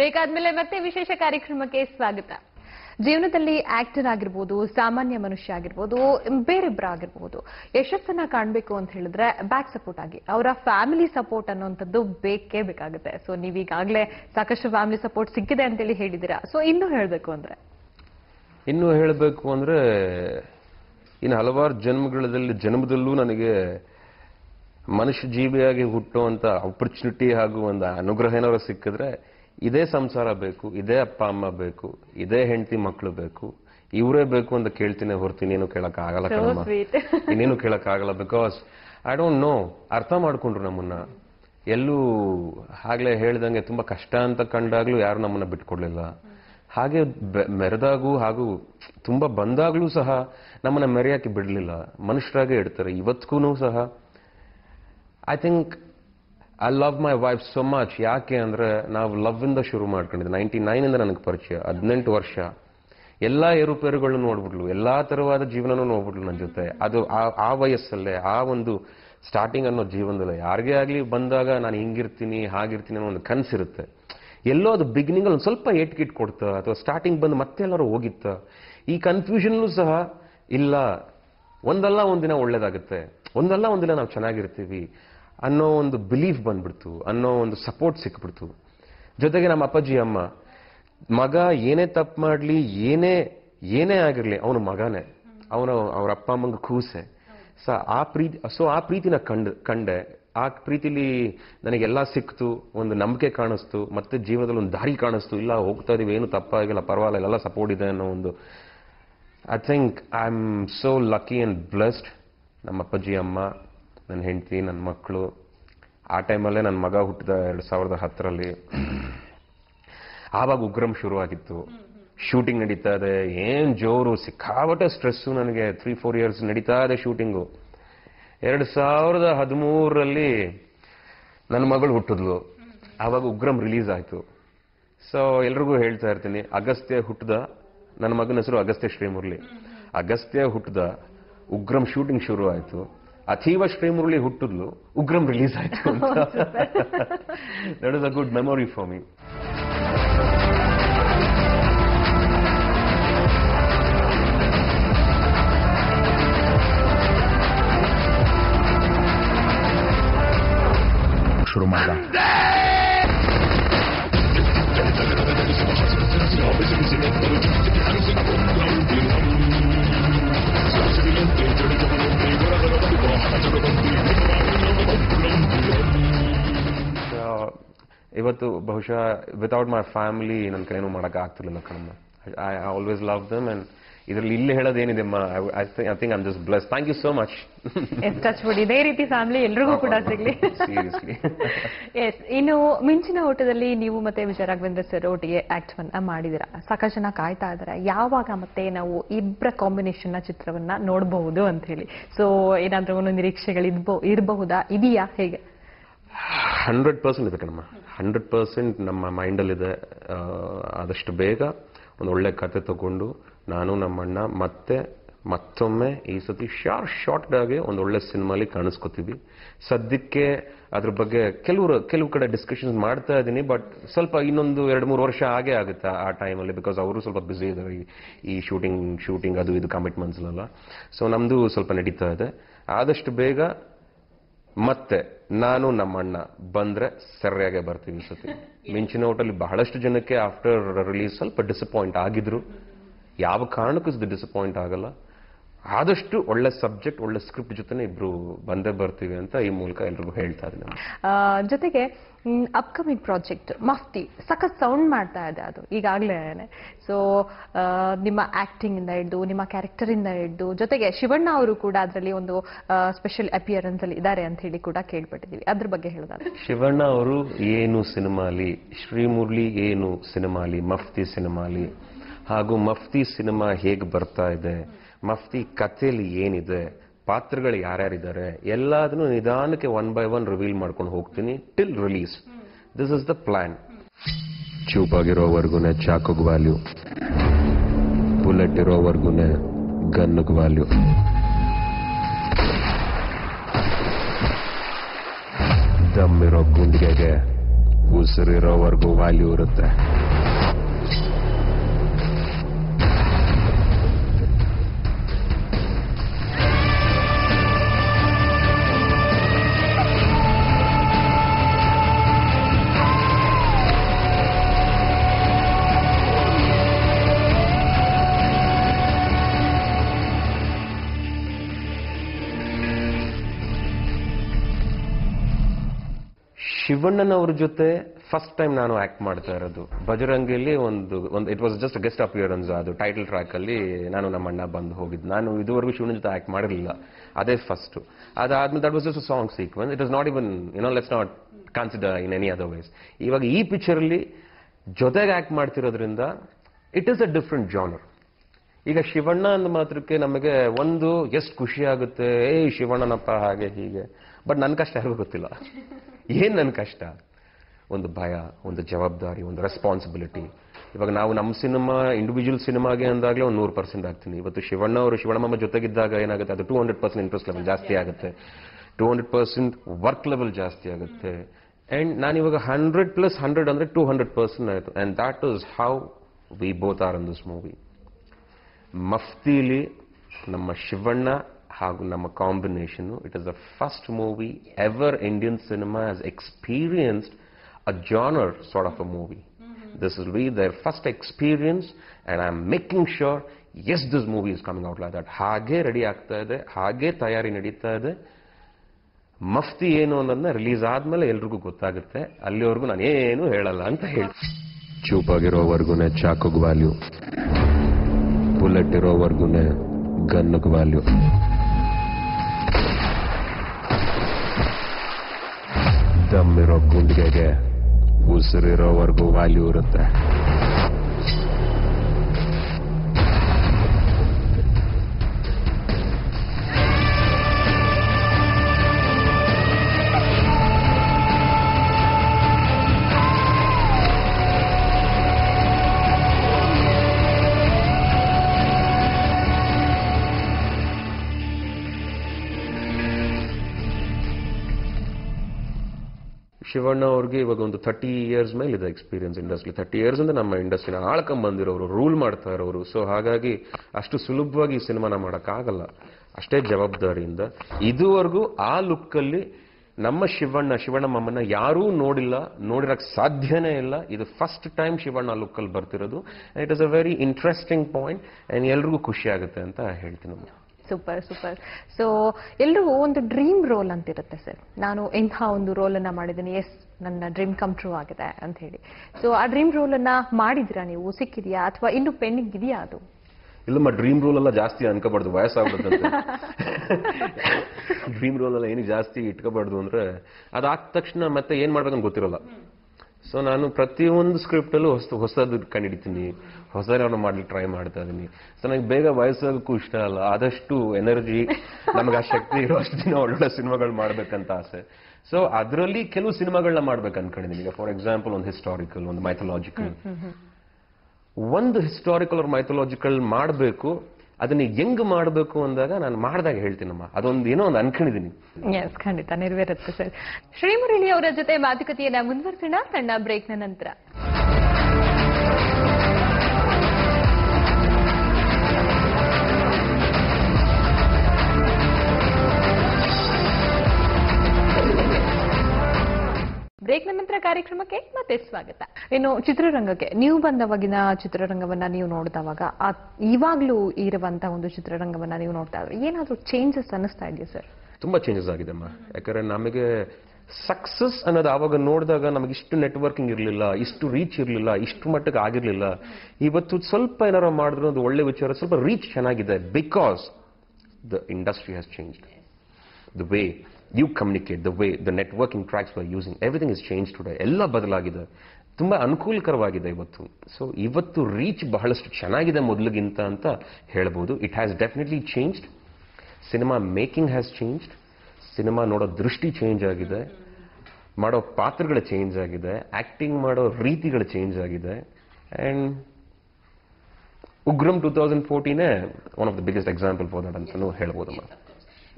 ಬ್ರೇಕ್ ಆದ್ಮೇಲೆ ಮತ್ತೆ ವಿಶೇಷ ಕಾರ್ಯಕ್ರಮಕ್ಕೆ ಸ್ವಾಗತ. ಜೀವನದಲ್ಲಿ ಆಕ್ಟರ್ ಆಗಿರ್ಬೋದು, ಸಾಮಾನ್ಯ ಮನುಷ್ಯ ಆಗಿರ್ಬೋದು, ಬೇರೆಬ್ರ ಆಗಿರ್ಬೋದು, ಯಶಸ್ಸನ್ನ ಕಾಣಬೇಕು ಅಂತ ಹೇಳಿದ್ರೆ ಬ್ಯಾಕ್ ಸಪೋರ್ಟ್ ಆಗಿ, ಅವರ ಫ್ಯಾಮಿಲಿ ಸಪೋರ್ಟ್ ಅನ್ನುವಂಥದ್ದು ಬೇಕೇ ಬೇಕಾಗುತ್ತೆ. ಸೊ ನೀವೀಗಾಗಲೇ ಸಾಕಷ್ಟು ಫ್ಯಾಮಿಲಿ ಸಪೋರ್ಟ್ ಸಿಕ್ಕಿದೆ ಅಂತೇಳಿ ಹೇಳಿದ್ದೀರಾ? ಸೊ ಇನ್ನೂ ಹೇಳಬೇಕು ಅಂದ್ರೆ? ಇನ್ನು ಹೇಳಬೇಕು ಅಂದ್ರೆ, ಇನ್ನು ಹಲವಾರು ಜನ್ಮಗಳಲ್ಲಿ, ಜನ್ಮದಲ್ಲೂ ನನಗೆ ಮನುಷ್ಯ ಜೀವಿಯಾಗಿ ಹುಟ್ಟುವಂತ ಆಪರ್ಚುನಿಟಿ ಹಾಗೂ ಒಂದು ಅನುಗ್ರಹ ಏನಾದ್ರು ಸಿಕ್ಕಿದ್ರೆ ಇದೇ ಸಂಸಾರ ಬೇಕು ಇದೇ ಅಪ್ಪ ಅಮ್ಮ ಬೇಕು ಇದೇ ಹೆಂಡತಿ ಮಕ್ಕಳು ಬೇಕು ಇವರೇ ಬೇಕು ಅಂತ ಕೇಳ್ತೀನಿ ಹೊರತು ಇನ್ನೇನು ಕೇಳಕ್ ಆಗಲ್ಲ ಕಣಮ್ಮ. ಇನ್ನೇನು ಕೇಳಕ್ ಆಗಲ್ಲ ಬಿಕಾಸ್ ಐ ಡೋಂಟ್ ನೋ ಅರ್ಥ ಮಾಡ್ಕೊಂಡ್ರು ನಮ್ಮನ್ನ. ಎಲ್ಲೂ ಆಗ್ಲೇ ಹೇಳ್ದಂಗೆ ತುಂಬಾ ಕಷ್ಟ ಅಂತ ಕಂಡಾಗ್ಲೂ ಯಾರು ನಮ್ಮನ್ನ ಬಿಟ್ಕೊಡ್ಲಿಲ್ಲ. ಹಾಗೆ ಮೆರೆದಾಗೂ ಹಾಗೂ ತುಂಬಾ ಬಂದಾಗ್ಲೂ ಸಹ ನಮ್ಮನ್ನ ಮೆರೆಯಕ್ಕೆ ಬಿಡ್ಲಿಲ್ಲ. ಮನುಷ್ಯರಾಗೆ ಇಡ್ತಾರೆ ಇವತ್ತಿಗೂ ಸಹ. I think I love my wife so much ಯಾಕೆ ಅಂದ್ರೆ ನಾವು ಲವ್ ಇಂದ ಶುರು ಮಾಡ್ಕೊಂಡಿದ್ದೆ. ನೈಂಟಿ ಇಂದ ನನಗೆ ಪರಿಚಯ, ಹದಿನೆಂಟು ವರ್ಷ. ಎಲ್ಲಾ ಏರುಪೇರುಗಳನ್ನು ನೋಡ್ಬಿಟ್ಲು, ಎಲ್ಲ ತರವಾದ ಜೀವನನೂ ನೋಡ್ಬಿಟ್ಲು ನನ್ನ ಜೊತೆ. ಅದು ಆ- ವಯಸ್ಸಲ್ಲೇ, ಆ ಒಂದು ಸ್ಟಾರ್ಟಿಂಗ್ ಅನ್ನೋ ಜೀವನದಲ್ಲಿ. ಯಾರಿಗೇ ಆಗಲಿ ಬಂದಾಗ ನಾನು ಹಿಂಗಿರ್ತೀನಿ, ಹಾಗಿರ್ತೀನಿ ಅನ್ನೋ ಒಂದು ಕನಸಿರುತ್ತೆ. ಎಲ್ಲೋ ಅದು ಬಿಗಿನಿಂಗ್ ಅಲ್ಲಿ ಒಂದು ಸ್ವಲ್ಪ ಏಟ್ಕಿಟ್ ಕೊಡ್ತಾ, ಅಥವಾ ಸ್ಟಾರ್ಟಿಂಗ್ ಬಂದು ಮತ್ತೆ ಎಲ್ಲರೂ ಹೋಗಿತ್ತ. ಈ ಕನ್ಫ್ಯೂಷನ್ಲೂ ಸಹ ಇಲ್ಲ. ಒಂದಲ್ಲ ಒಂದಿನ ಒಳ್ಳೇದಾಗುತ್ತೆ. ಒಂದಲ್ಲ ಒಂದಿನ ನಾವು ಚೆನ್ನಾಗಿರ್ತೀವಿ. ಅನ್ನೋ ಒಂದು ಬಿಲೀಫ್ ಬಂದ್ಬಿಡ್ತು, ಅನ್ನೋ ಒಂದು ಸಪೋರ್ಟ್ ಸಿಕ್ಬಿಡ್ತು. ಜೊತೆಗೆ ನಮ್ಮ ಅಪ್ಪಾಜಿ ಅಮ್ಮ, ಮಗ ಏನೇ ತಪ್ಪು ಮಾಡಲಿ, ಏನೇ ಏನೇ ಆಗಿರಲಿ, ಅವನು ಮಗನೇ. ಅವನು ಅವ್ರ ಅಪ್ಪ ಅಮ್ಮಂಗೆ ಕೂಸೆ. ಸ ಆ ಪ್ರೀತಿ ಸೊ ಆ ಪ್ರೀತಿನ ಕಂಡು, ಕಂಡೆ. ಆ ಪ್ರೀತಿಲಿ ನನಗೆಲ್ಲ ಸಿಕ್ತು, ಒಂದು ನಂಬಿಕೆ ಕಾಣಿಸ್ತು, ಮತ್ತೆ ಜೀವನದಲ್ಲಿ ಒಂದು ದಾರಿ ಕಾಣಿಸ್ತು. ಇಲ್ಲ, ಹೋಗ್ತಾ ಇದೀವಿ, ಏನು ತಪ್ಪಾಗಿಲ್ಲ, ಪರವಾಗಿಲ್ಲ ಎಲ್ಲ ಸಪೋರ್ಟ್ ಇದೆ ಅನ್ನೋ ಒಂದು. I think I am so lucky and blessed ನಮ್ಮ ಅಪ್ಪಾಜಿ ಅಮ್ಮ. ನನ್ನ ಹೆಂಡತಿ, ನನ್ನ ಮಕ್ಕಳು. ಆ ಟೈಮಲ್ಲೇ ನನ್ನ ಮಗ ಹುಟ್ಟಿದ ಎರಡು ಸಾವಿರದ ಹತ್ತರಲ್ಲಿ ಆವಾಗ ಉಗ್ರಂ ಶುರುವಾಗಿತ್ತು. ಶೂಟಿಂಗ್ ನಡೀತಾ ಇದೆ. ಏನು ಜೋರು ಸಿಕ್ಕಾಬಟ್ಟೆ ಸ್ಟ್ರೆಸ್ಸು ನನಗೆ. ತ್ರೀ ಫೋರ್ ಇಯರ್ಸ್ ನಡೀತಾ ಇದೆ ಶೂಟಿಂಗು. ಎರಡು ಸಾವಿರದ ಹದಿಮೂರರಲ್ಲಿ ನನ್ನ ಮಗಳು ಹುಟ್ಟಿದ್ಲು. ಆವಾಗ ಉಗ್ರಂ ರಿಲೀಸ್ ಆಯಿತು. ಸೊ ಎಲ್ರಿಗೂ ಹೇಳ್ತಾ ಇರ್ತೀನಿ, ಅಗಸ್ತ್ಯ ಹುಟ್ಟಿದ ನನ್ನ ಮಗನ ಹೆಸರು ಅಗಸ್ತ್ಯ ಶ್ರೀಮುರಳಿ. ಅಗಸ್ತ್ಯ ಹುಟ್ಟಿದ ಉಗ್ರಂ ಶೂಟಿಂಗ್ ಶುರು ಆಯ್ತು ಅಥೀವ ಶ್ರೀಮುರಳಿ ಹುಟ್ಟಿದ್ಲು ಉಗ್ರಂ ರಿಲೀಸ್ ಆಯ್ತು ಅಂತ that is a good memory for me ಶುರು ಮಾಡ್ದ ಇವತ್ತು ಬಹುಶಃ ವಿತೌಟ್ ಮೈ ಫ್ಯಾಮಿಲಿ ನನ್ನ ಕೈನೂ ಮಾಡಕ್ ಆಗ್ತಿರ್ಲಿಲ್ಲ ಕಣಮ್ಮ I always love them and ಇದರಲ್ಲಿ ಇಲ್ಲಿ ಹೇಳೋದೇನಿದೆ I think I'm just bless thank you so much yes touch ಬಿಡಿ ಇದೇ ರೀತಿ ಫ್ಯಾಮಿಲಿ ಎಲ್ರಿಗೂ ಕೂಡ ಸಿಗ್ಲಿ. ಸೀರಿಯಸ್ಲಿ ಎಸ್ ಇನ್ನು ಮಿಂಚಿನ ಓಟದಲ್ಲಿ ನೀವು ಮತ್ತೆ ವಿಜಯ ರಾಘವೇಂದ್ರ ಸರ್ ಒಟ್ಟಿಗೆ ಆಕ್ಟ್ ಮಾಡಿದಿರಾ? ಸಾಕಷ್ಟು ಜನ ಕಾಯ್ತಾ ಇದಾರೆ ಯಾವಾಗ ಮತ್ತೆ ನಾವು ಇಬ್ಬರ ಕಾಂಬಿನೇಷನ್ನ ಚಿತ್ರವನ್ನ ನೋಡಬಹುದು ಅಂತ ಹೇಳಿ. ಸೊ ಏನಾದ್ರೂ ಒಂದು ನಿರೀಕ್ಷೆಗಳು ಇರ್ಬಹುದಾ? ಇರಬಹುದಾ ಇದೆಯಾ? ಹೇಗೆ? ಹಂಡ್ರೆಡ್ ಪರ್ಸೆಂಟ್ ಇದೆ ಕಣಮ್ಮ. ಹಂಡ್ರೆಡ್ ಪರ್ಸೆಂಟ್ ನಮ್ಮ ಮೈಂಡಲ್ಲಿದೆ ಆದಷ್ಟು ಬೇಗ ಒಂದು ಒಳ್ಳೆ ಕತೆ ತಗೊಂಡು ನಾನು ನಮ್ಮಣ್ಣ ಮತ್ತೆ ಮತ್ತೊಮ್ಮೆ ಈ ಸತಿ ಶಾರ್ಟ್ ಶಾರ್ಟ್ ಆಗಿ ಒಂದು ಒಳ್ಳೆ ಸಿನಿಮಾಲಿ ಕಾಣಿಸ್ಕೊತೀವಿ. ಸದ್ಯಕ್ಕೆ ಅದ್ರ ಬಗ್ಗೆ ಕೆಲವರು, ಕೆಲವು ಕಡೆ ಡಿಸ್ಕಷನ್ಸ್ ಮಾಡ್ತಾ ಇದ್ದೀನಿ ಬಟ್ ಸ್ವಲ್ಪ ಇನ್ನೊಂದು ಎರಡು, ಮೂರು ವರ್ಷ ಆಗೇ ಆಗುತ್ತೆ ಆ ಟೈಮಲ್ಲಿ ಬಿಕಾಸ್ ಅವರು ಸ್ವಲ್ಪ ಬ್ಯುಸಿ ಇದ್ದಾರೆ ಈ- ಈ ಶೂಟಿಂಗ್ ಶೂಟಿಂಗ್ ಅದು ಇದು ಕಮಿಟ್ಮೆಂಟ್ಸ್ಲೆಲ್ಲ ಸೊ ನಮ್ಮದು ಸ್ವಲ್ಪ ನಡೀತಾ ಇದೆ. ಆದಷ್ಟು ಬೇಗ ಮತ್ತೆ ನಾನು ನಮ್ಮಣ್ಣ ಬಂದ್ರೆ ಸರಿಯಾಗೆ ಬರ್ತೀವಿ ಸತಿ ಮಿಂಚಿನ ಹೋಟೆಲ್ ಬಹಳಷ್ಟು ಜನಕ್ಕೆ ಆಫ್ಟರ್ ರಿಲೀಸ್ ಸ್ವಲ್ಪ ಡಿಸಪಾಯಿಂಟ್ ಆಗಿದ್ರು. ಯಾವ ಕಾರಣಕ್ಕೂ ಇದು ಡಿಸಪಾಯಿಂಟ್ ಆಗಲ್ಲ. ಆದಷ್ಟು ಒಳ್ಳೆ ಸಬ್ಜೆಕ್ಟ್ ಒಳ್ಳೆ ಸ್ಕ್ರಿಪ್ಟ್ ಜೊತೆನೆ ಇಬ್ರು ಬಂದೇ ಬರ್ತೀವಿ ಅಂತ ಈ ಮೂಲಕ ಎಲ್ರಿಗೂ ಹೇಳ್ತಾ ಇದ್ದೀನಿ. ಜೊತೆಗೆ ಅಪ್ಕಮಿಂಗ್ ಪ್ರಾಜೆಕ್ಟ್ ಮಫ್ತಿ ಸಖತ್ ಸೌಂಡ್ ಮಾಡ್ತಾ ಇದೆ ಅದು ಈಗಾಗಲೇ. ಸೊ ನಿಮ್ಮ ಆಕ್ಟಿಂಗ್ ಇಂದ ಹಿಡಿದು ನಿಮ್ಮ ಕ್ಯಾರೆಕ್ಟರ್ ಇಂದ ಹಿಡಿದು ಜೊತೆಗೆ ಶಿವಣ್ಣ ಅವರು ಕೂಡ ಅದರಲ್ಲಿ ಒಂದು ಸ್ಪೆಷಲ್ ಅಪಿಯರೆನ್ಸ್ ಅಲ್ಲಿ ಇದ್ದಾರೆ ಅಂತ ಹೇಳಿ ಕೂಡ ಕೇಳ್ಪಟ್ಟಿದೀವಿ. ಅದ್ರ ಬಗ್ಗೆ ಹೇಳೋದಾದ್ರೆ ಶಿವಣ್ಣ ಅವರು ಏನು ಸಿನಿಮಾಲಿ ಶ್ರೀಮುರಳಿ ಏನು ಸಿನಿಮಾಲಿ ಮಫ್ತಿ ಸಿನಿಮಾಲಿ ಹಾಗೂ ಮಫ್ತಿ ಸಿನಿಮಾ ಹೇಗೆ ಬರ್ತಾ ಇದೆ ಮಫ್ತಿ ಕಥೆಯಲ್ಲಿ ಏನಿದೆ, ಪಾತ್ರಗಳು ಯಾರ್ಯಾರಿದ್ದಾರೆ ಎಲ್ಲದನ್ನು ನಿಧಾನಕ್ಕೆ ಒನ್ ಬೈ ಒನ್ ರಿವೀಲ್ ಮಾಡ್ಕೊಂಡು ಹೋಗ್ತೀನಿ till release this is the plan ಚೂಪಾಗಿರೋವರೆಗೂ ಚಾಕುಗ್ ವ್ಯಾಲ್ಯೂ ಬುಲೆಟ್ ಇರೋವರೆಗೂ ಗನ್ನುಗ್ ವ್ಯಾಲ್ಯೂ ದಮ್ಮಿರೋ ಗುಂಡಿಗೆಗೆ ಉಸಿರಿರೋವರೆಗೂ ವ್ಯಾಲ್ಯೂ ಇರುತ್ತೆ. ಶಿವಣ್ಣನವ್ರ ಜೊತೆ ಫಸ್ಟ್ ಟೈಮ್ ನಾನು ಆಕ್ಟ್ ಮಾಡ್ತಾ ಇರೋದು. ಬಜರಂಗಿಲಿ ಒಂದು ಒಂದು it was just guest appearance ಅದು. ಟೈಟಲ್ ಟ್ರ್ಯಾಕ್ ಅಲ್ಲಿ ನಾನು ನಮ್ಮ ಅಣ್ಣ ಬಂದು ಹೋಗಿದ್ದು. ನಾನು ಇದುವರೆಗೂ ಶಿವಣ್ಣ ಜೊತೆ ಆಕ್ಟ್ ಮಾಡಿರಲಿಲ್ಲ. ಅದೇ ಫಸ್ಟ್ ಅದಾದ್ಮೇಲೆ that was just song sequence it is not even you know let's not consider in any other ways ಇವಾಗ ಈ ಪಿಕ್ಚರ್ ಅಲ್ಲಿ ಜೊತೆಗೆ act ಮಾಡ್ತಿರೋದ್ರಿಂದ it is a different genre ಈಗ ಶಿವಣ್ಣ ಅಂದ ಮಾತ್ರಕ್ಕೆ ನಮಗೆ ಒಂದು ಎಷ್ಟು ಖುಷಿ ಆಗುತ್ತೆ. ಏ ಶಿವಣ್ಣನಪ್ಪ ಹಾಗೆ ಹೀಗೆ. ಬಟ್ ನನ್ನ ಕಷ್ಟ ಯಾರಿಗೂ ಗೊತ್ತಿಲ್ಲ. ಏನ್ ನನ್ನ ಕಷ್ಟ? ಒಂದು ಭಯ, ಒಂದು ಜವಾಬ್ದಾರಿ, ಒಂದು ರೆಸ್ಪಾನ್ಸಿಬಿಲಿಟಿ ಇವಾಗ ನಾವು ನಮ್ಮ ಸಿನಿಮಾ ಇಂಡಿವಿಜುವಲ್ ಸಿನಿಮಾಗೆ ಅಂದಾಗಲೇ ಒಂದು ನೂರು ಪರ್ಸೆಂಟ್ ಆಗ್ತೀನಿ. ಇವತ್ತು ಶಿವಣ್ಣ ಅವರು ಶಿವಣ್ಣಮ್ಮ ಜೊತೆಗಿದ್ದಾಗ ಏನಾಗುತ್ತೆ? ಅದು two hundred percent interest level ಜಾಸ್ತಿ ಆಗುತ್ತೆ. Two hundred percent work level ಜಾಸ್ತಿ ಆಗುತ್ತೆ. ಆ್ಯಂಡ್ ನಾನು ಇವಾಗ ಹಂಡ್ರೆಡ್ ಪ್ಲಸ್ ಹಂಡ್ರೆಡ್ ಅಂದರೆ ಟೂ ಹಂಡ್ರೆಡ್ ಪರ್ಸೆಂಟ್ ಆಯಿತು. And that is how we both are in this movie ಮಫ್ತಿಲಿ ನಮ್ಮ ಶಿವಣ್ಣ ಹಾಗೂ ನಮ್ಮ combination it is the first movie ever Indian cinema has experienced a genre sort of a movie this will be the first experience and I am making sure yes this movie is coming out like that ಹಾಗೆ ready ಆಗ್ತಾ ಇದೆ ಹಾಗೆ ತಯಾರಿ ನಡೀತಾ ಇದೆ. ಮಫ್ತಿ ಏನು ಅನ್ನೋದನ್ನ release ಆದ್ಮೇಲೆ ಎಲ್ರಿಗೂ ಗೊತ್ತಾಗುತ್ತೆ. ಅಲ್ಲಿವರೆಗೂ ನಾನು ಏನು ಹೇಳಲ್ಲ ಅಂತ ಹೇಳಿ ಚೂಪಾಗಿರೋವರೆಗೂ ಚಾಕುಗ್ ವ್ಯಾಲ್ಯೂ ಬುಲೆಟ್ ಇರೋವರೆಗೂ ಗನ್ನುಗ್ ವ್ಯಾಲ್ಯೂ ದಮ್ಮಿರೋ ಗುಂಡಿಗೆಗೆ ಉಸಿರಿರೋವರೆಗೂ ವ್ಯಾಲ್ಯೂ ಇರುತ್ತೆ. ಶಿವಣ್ಣ ಅವ್ರಿಗೆ ಇವಾಗ ಒಂದು ಥರ್ಟಿ ಇಯರ್ಸ್ ಮೇಲೆ ಇದೆ ಎಕ್ಸ್ಪೀರಿಯನ್ಸ್ ಇಂಡಸ್ಟ್ರಿ ತರ್ಟಿ ಇಯರ್ಸ್ ಅಂದ್ರೆ ನಮ್ಮ ಇಂಡಸ್ಟ್ರಿನ ಆಳ್ಕೊಂಡ್ ಬಂದಿರೋರು ರೂಲ್ ಮಾಡ್ತಾ ಇರೋರು. ಸೊ ಹಾಗಾಗಿ ಅಷ್ಟು ಸುಲಭವಾಗಿ ಈ ಸಿನಿಮಾನ ಮಾಡೋಕ್ಕಾಗಲ್ಲ. ಅಷ್ಟೇ ಜವಾಬ್ದಾರಿಯಿಂದ. ಇದುವರೆಗೂ ಆ ಲುಕ್ಕಲ್ಲಿ ನಮ್ಮ ಶಿವಣ್ಣ ಶಿವಣ್ಣ ಮಮ್ಮನ್ನ ಯಾರೂ ನೋಡಿಲ್ಲ ನೋಡಿರಕ್ಕೆ ಸಾಧ್ಯನೇ ಇಲ್ಲ. ಇದು ಫಸ್ಟ್ ಟೈಮ್ ಶಿವಣ್ಣ ಲುಕ್ಕಲ್ಲಿ ಬರ್ತಿರೋದು. It is a very interesting point and ಎಲ್ರಿಗೂ ಖುಷಿ ಆಗುತ್ತೆ ಅಂತ ಹೇಳ್ತೀನಿ. ಸೂಪರ್ ಸೂಪರ್ ಸೊ ಎಲ್ಲರೂ ಒಂದು ಡ್ರೀಮ್ ರೋಲ್ ಅಂತ ಇರುತ್ತೆ ಸರ್ ನಾನು ಇಂಥ ಒಂದು ರೋಲ್ ಅನ್ನ ಮಾಡಿದ್ದೀನಿ. ಎಸ್ ನನ್ನ ಡ್ರೀಮ್ ಕಮ್ ಟ್ರೂ ಆಗಿದೆ ಅಂತ ಹೇಳಿ. ಸೊ ಆ ಡ್ರೀಮ್ ರೋಲ್ ಅನ್ನ ಮಾಡಿದ್ರಾ ನೀವು? ಸಿಕ್ಕಿದ್ಯಾ? ಅಥವಾ ಇನ್ನು ಪೆಂಡಿಂಗ್ ಇದೆಯಾ ಅದು? ಇಲ್ಲಮ್ಮ ಡ್ರೀಮ್ ರೋಲ್ ಎಲ್ಲ ಜಾಸ್ತಿ ಅನ್ಕೋಬಾರ್ದು. ವಯಸ್ಸಾಗ್ಬಿಡುತ್ತೆ ಡ್ರೀಮ್ ರೋಲ್ ಎಲ್ಲ ಏನು ಜಾಸ್ತಿ ಇಟ್ಕೋಬಾರ್ದು ಅಂದ್ರೆ ಅದಾದ ತಕ್ಷಣ ಮತ್ತೆ ಏನ್ ಮಾಡ್ಬೇಕಂತ ಗೊತ್ತಿರಲ್ಲ. ಸೊ ನಾನು ಪ್ರತಿಯೊಂದು ಸ್ಕ್ರಿಪ್ಟ್ ಅಲ್ಲೂ ಹೊಸ ಹೊಸದು ಕಂಡಿಡಿತೀನಿ. ಹೊಸದನ್ನ ಮಾಡ್ಲಿಕ್ಕೆ ಟ್ರೈ ಮಾಡ್ತಾ ಇದ್ದೀನಿ ಸೊ ನನಗೆ ಬೇಗ ವಯಸ್ಸಾಗಕ್ಕೂ ಇಷ್ಟ ಅಲ್ಲ. ಆದಷ್ಟು ಎನರ್ಜಿ ನಮಗೆ ಆ ಶಕ್ತಿ ಇರೋಷ್ಟು ದಿನ ಒಳ್ಳೊಳ್ಳೆ ಸಿನಿಮಾಗಳು ಮಾಡ್ಬೇಕಂತ ಆಸೆ. ಸೊ ಅದರಲ್ಲಿ ಕೆಲವು ಸಿನಿಮಾಗಳನ್ನ ಮಾಡ್ಬೇಕು ಅನ್ಕೊಂಡಿದ್ದೀನಿ ಈಗ ಫಾರ್ ಎಕ್ಸಾಂಪಲ್ ಒಂದು ಹಿಸ್ಟಾರಿಕಲ್ ಒಂದು ಮೈಥಲಾಜಿಕಲ್ ಒಂದು ಹಿಸ್ಟಾರಿಕಲ್ ಅವ್ರ ಮೈಥಾಲಜಿಕಲ್ ಮಾಡಬೇಕು. ಅದನ್ನ ಹೆಂಗ್ ಮಾಡಬೇಕು ಅಂದಾಗ ನಾನು ಮಾಡಿದಾಗ ಹೇಳ್ತೀನಮ್ಮ. ಅದೊಂದು ಏನೋ ಒಂದು ಅನ್ಕೊಂಡಿದ್ದೀನಿ ಎಸ್ ಖಂಡಿತ, ನೆರವೇರುತ್ತೆ ಸರ್. ಶ್ರೀಮುರಳಿ ಅವರ ಜೊತೆ ಮಾತುಕತೆಯನ್ನ ಮುಂದುವರಿಸೋಣ. ಸಣ್ಣ ಬ್ರೇಕ್ನ ನಂತರ. ಬ್ರೇಕ್ನ ನಂತರ ಕಾರ್ಯಕ್ರಮಕ್ಕೆ ಮತ್ತೆ ಸ್ವಾಗತ. ಇನ್ನು ಚಿತ್ರರಂಗಕ್ಕೆ, ನೀವು ಬಂದವಾಗಿನ ಚಿತ್ರರಂಗವನ್ನ ನೀವು ನೋಡಿದವಾಗ ಇವಾಗ್ಲೂ ಇರುವಂತ ಒಂದು ಚಿತ್ರರಂಗವನ್ನ ನೀವು ನೋಡ್ತಾ ಇದ್ರೆ ಏನಾದ್ರೂ ಚೇಂಜಸ್ ಅನ್ನಿಸ್ತಾ ಇದೆಯಾ ಸರ್ ತುಂಬಾ ಚೇಂಜಸ್ ಆಗಿದೆ ಅಮ್ಮ. ಯಾಕಂದ್ರೆ ನಮಗೆ ಸಕ್ಸಸ್ ಅನ್ನೋದು ಆವಾಗ ನೋಡಿದಾಗ ನಮಗೆ ಇಷ್ಟು ನೆಟ್ವರ್ಕಿಂಗ್ ಇರಲಿಲ್ಲ, ಇಷ್ಟು ರೀಚ್ ಇರಲಿಲ್ಲ, ಇಷ್ಟು ಮಟ್ಟಕ್ಕೆ ಆಗಿರಲಿಲ್ಲ. ಇವತ್ತು ಸ್ವಲ್ಪ ಏನಾರ ಮಾಡಿದ್ರು ಒಂದು ಒಳ್ಳೆ ವಿಚಾರ, ಸ್ವಲ್ಪ ರೀಚ್ ಚೆನ್ನಾಗಿದೆ because the industry has change the way you communicate, the way the networking tracks we're using everything is change today ಎಲ್ಲ ಬದಲಾಗಿದೆ. ತುಂಬ ಅನುಕೂಲಕರವಾಗಿದೆ ಇವತ್ತು. ಸೊ ಇವತ್ತು ರೀಚ್ ಬಹಳಷ್ಟು ಚೆನ್ನಾಗಿದೆ ಮೊದಲಿಗಿಂತ ಅಂತ ಹೇಳ್ಬೋದು. It has definitely changed cinema making has changed cinema ನೋಡೋ ದೃಷ್ಟಿ ಚೇಂಜ್ ಆಗಿದೆ. ಮಾಡೋ ಪಾತ್ರಗಳು ಚೇಂಜ್ ಆಗಿದೆ. ಆಕ್ಟಿಂಗ್ ಮಾಡೋ ರೀತಿಗಳು ಚೇಂಜ್ ಆಗಿದೆ. And Ugramm two thousand ಫೋರ್ಟೀನೇ one of the biggest example for that ಅಂತಲೂ ಹೇಳ್ಬೋದಮ್ಮ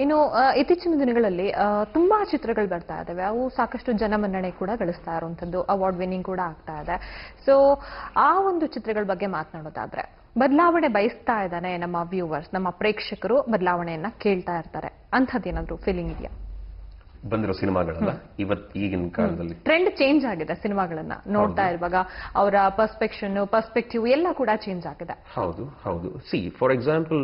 ಇನ್ನು ಇತ್ತೀಚಿನ ದಿನಗಳಲ್ಲಿ ತುಂಬಾ ಚಿತ್ರಗಳು ಬರ್ತಾ ಇದಾವೆ. ಅವು ಸಾಕಷ್ಟು ಜನಮನ್ನಣೆ ಕೂಡ ಗಳಿಸ್ತಾ ಇರುವಂತದ್ದು ಅವಾರ್ಡ್ ವಿನ್ನಿಂಗ್ ಕೂಡ ಆಗ್ತಾ ಇದೆ. ಸೊ ಆ ಒಂದು ಚಿತ್ರಗಳ ಬಗ್ಗೆ ಮಾತನಾಡೋದಾದ್ರೆ ಬದಲಾವಣೆ ಬಯಸ್ತಾ ಇದ್ದಾನೆ ನಮ್ಮ ವ್ಯೂವರ್ಸ್ ನಮ್ಮ ಪ್ರೇಕ್ಷಕರು ಬದಲಾವಣೆಯನ್ನ ಕೇಳ್ತಾ ಇರ್ತಾರೆ. ಅಂಥದ್ದೇನಾದ್ರೂ ಫೀಲಿಂಗ್ ಇದೆಯಾ? ಬಂದಿರೋ ಸಿನಿಮಾಗಳಲ್ಲ ಇವತ್ ಈಗಿನ ಕಾಲದಲ್ಲಿ. ಟ್ರೆಂಡ್ ಚೇಂಜ್ ಆಗಿದೆ ಸಿನಿಮಾಗಳನ್ನ ನೋಡ್ತಾ ಇರುವಾಗ. ಅವರ ಪರ್ಸ್ಪೆಕ್ಷನ್ ಪರ್ಸ್ಪೆಕ್ಟಿವ್ ಎಲ್ಲ ಕೂಡ ಚೇಂಜ್ ಆಗಿದೆ. ಹೌದು ಹೌದು. ಸಿ ಫಾರ್ ಎಕ್ಸಾಂಪಲ್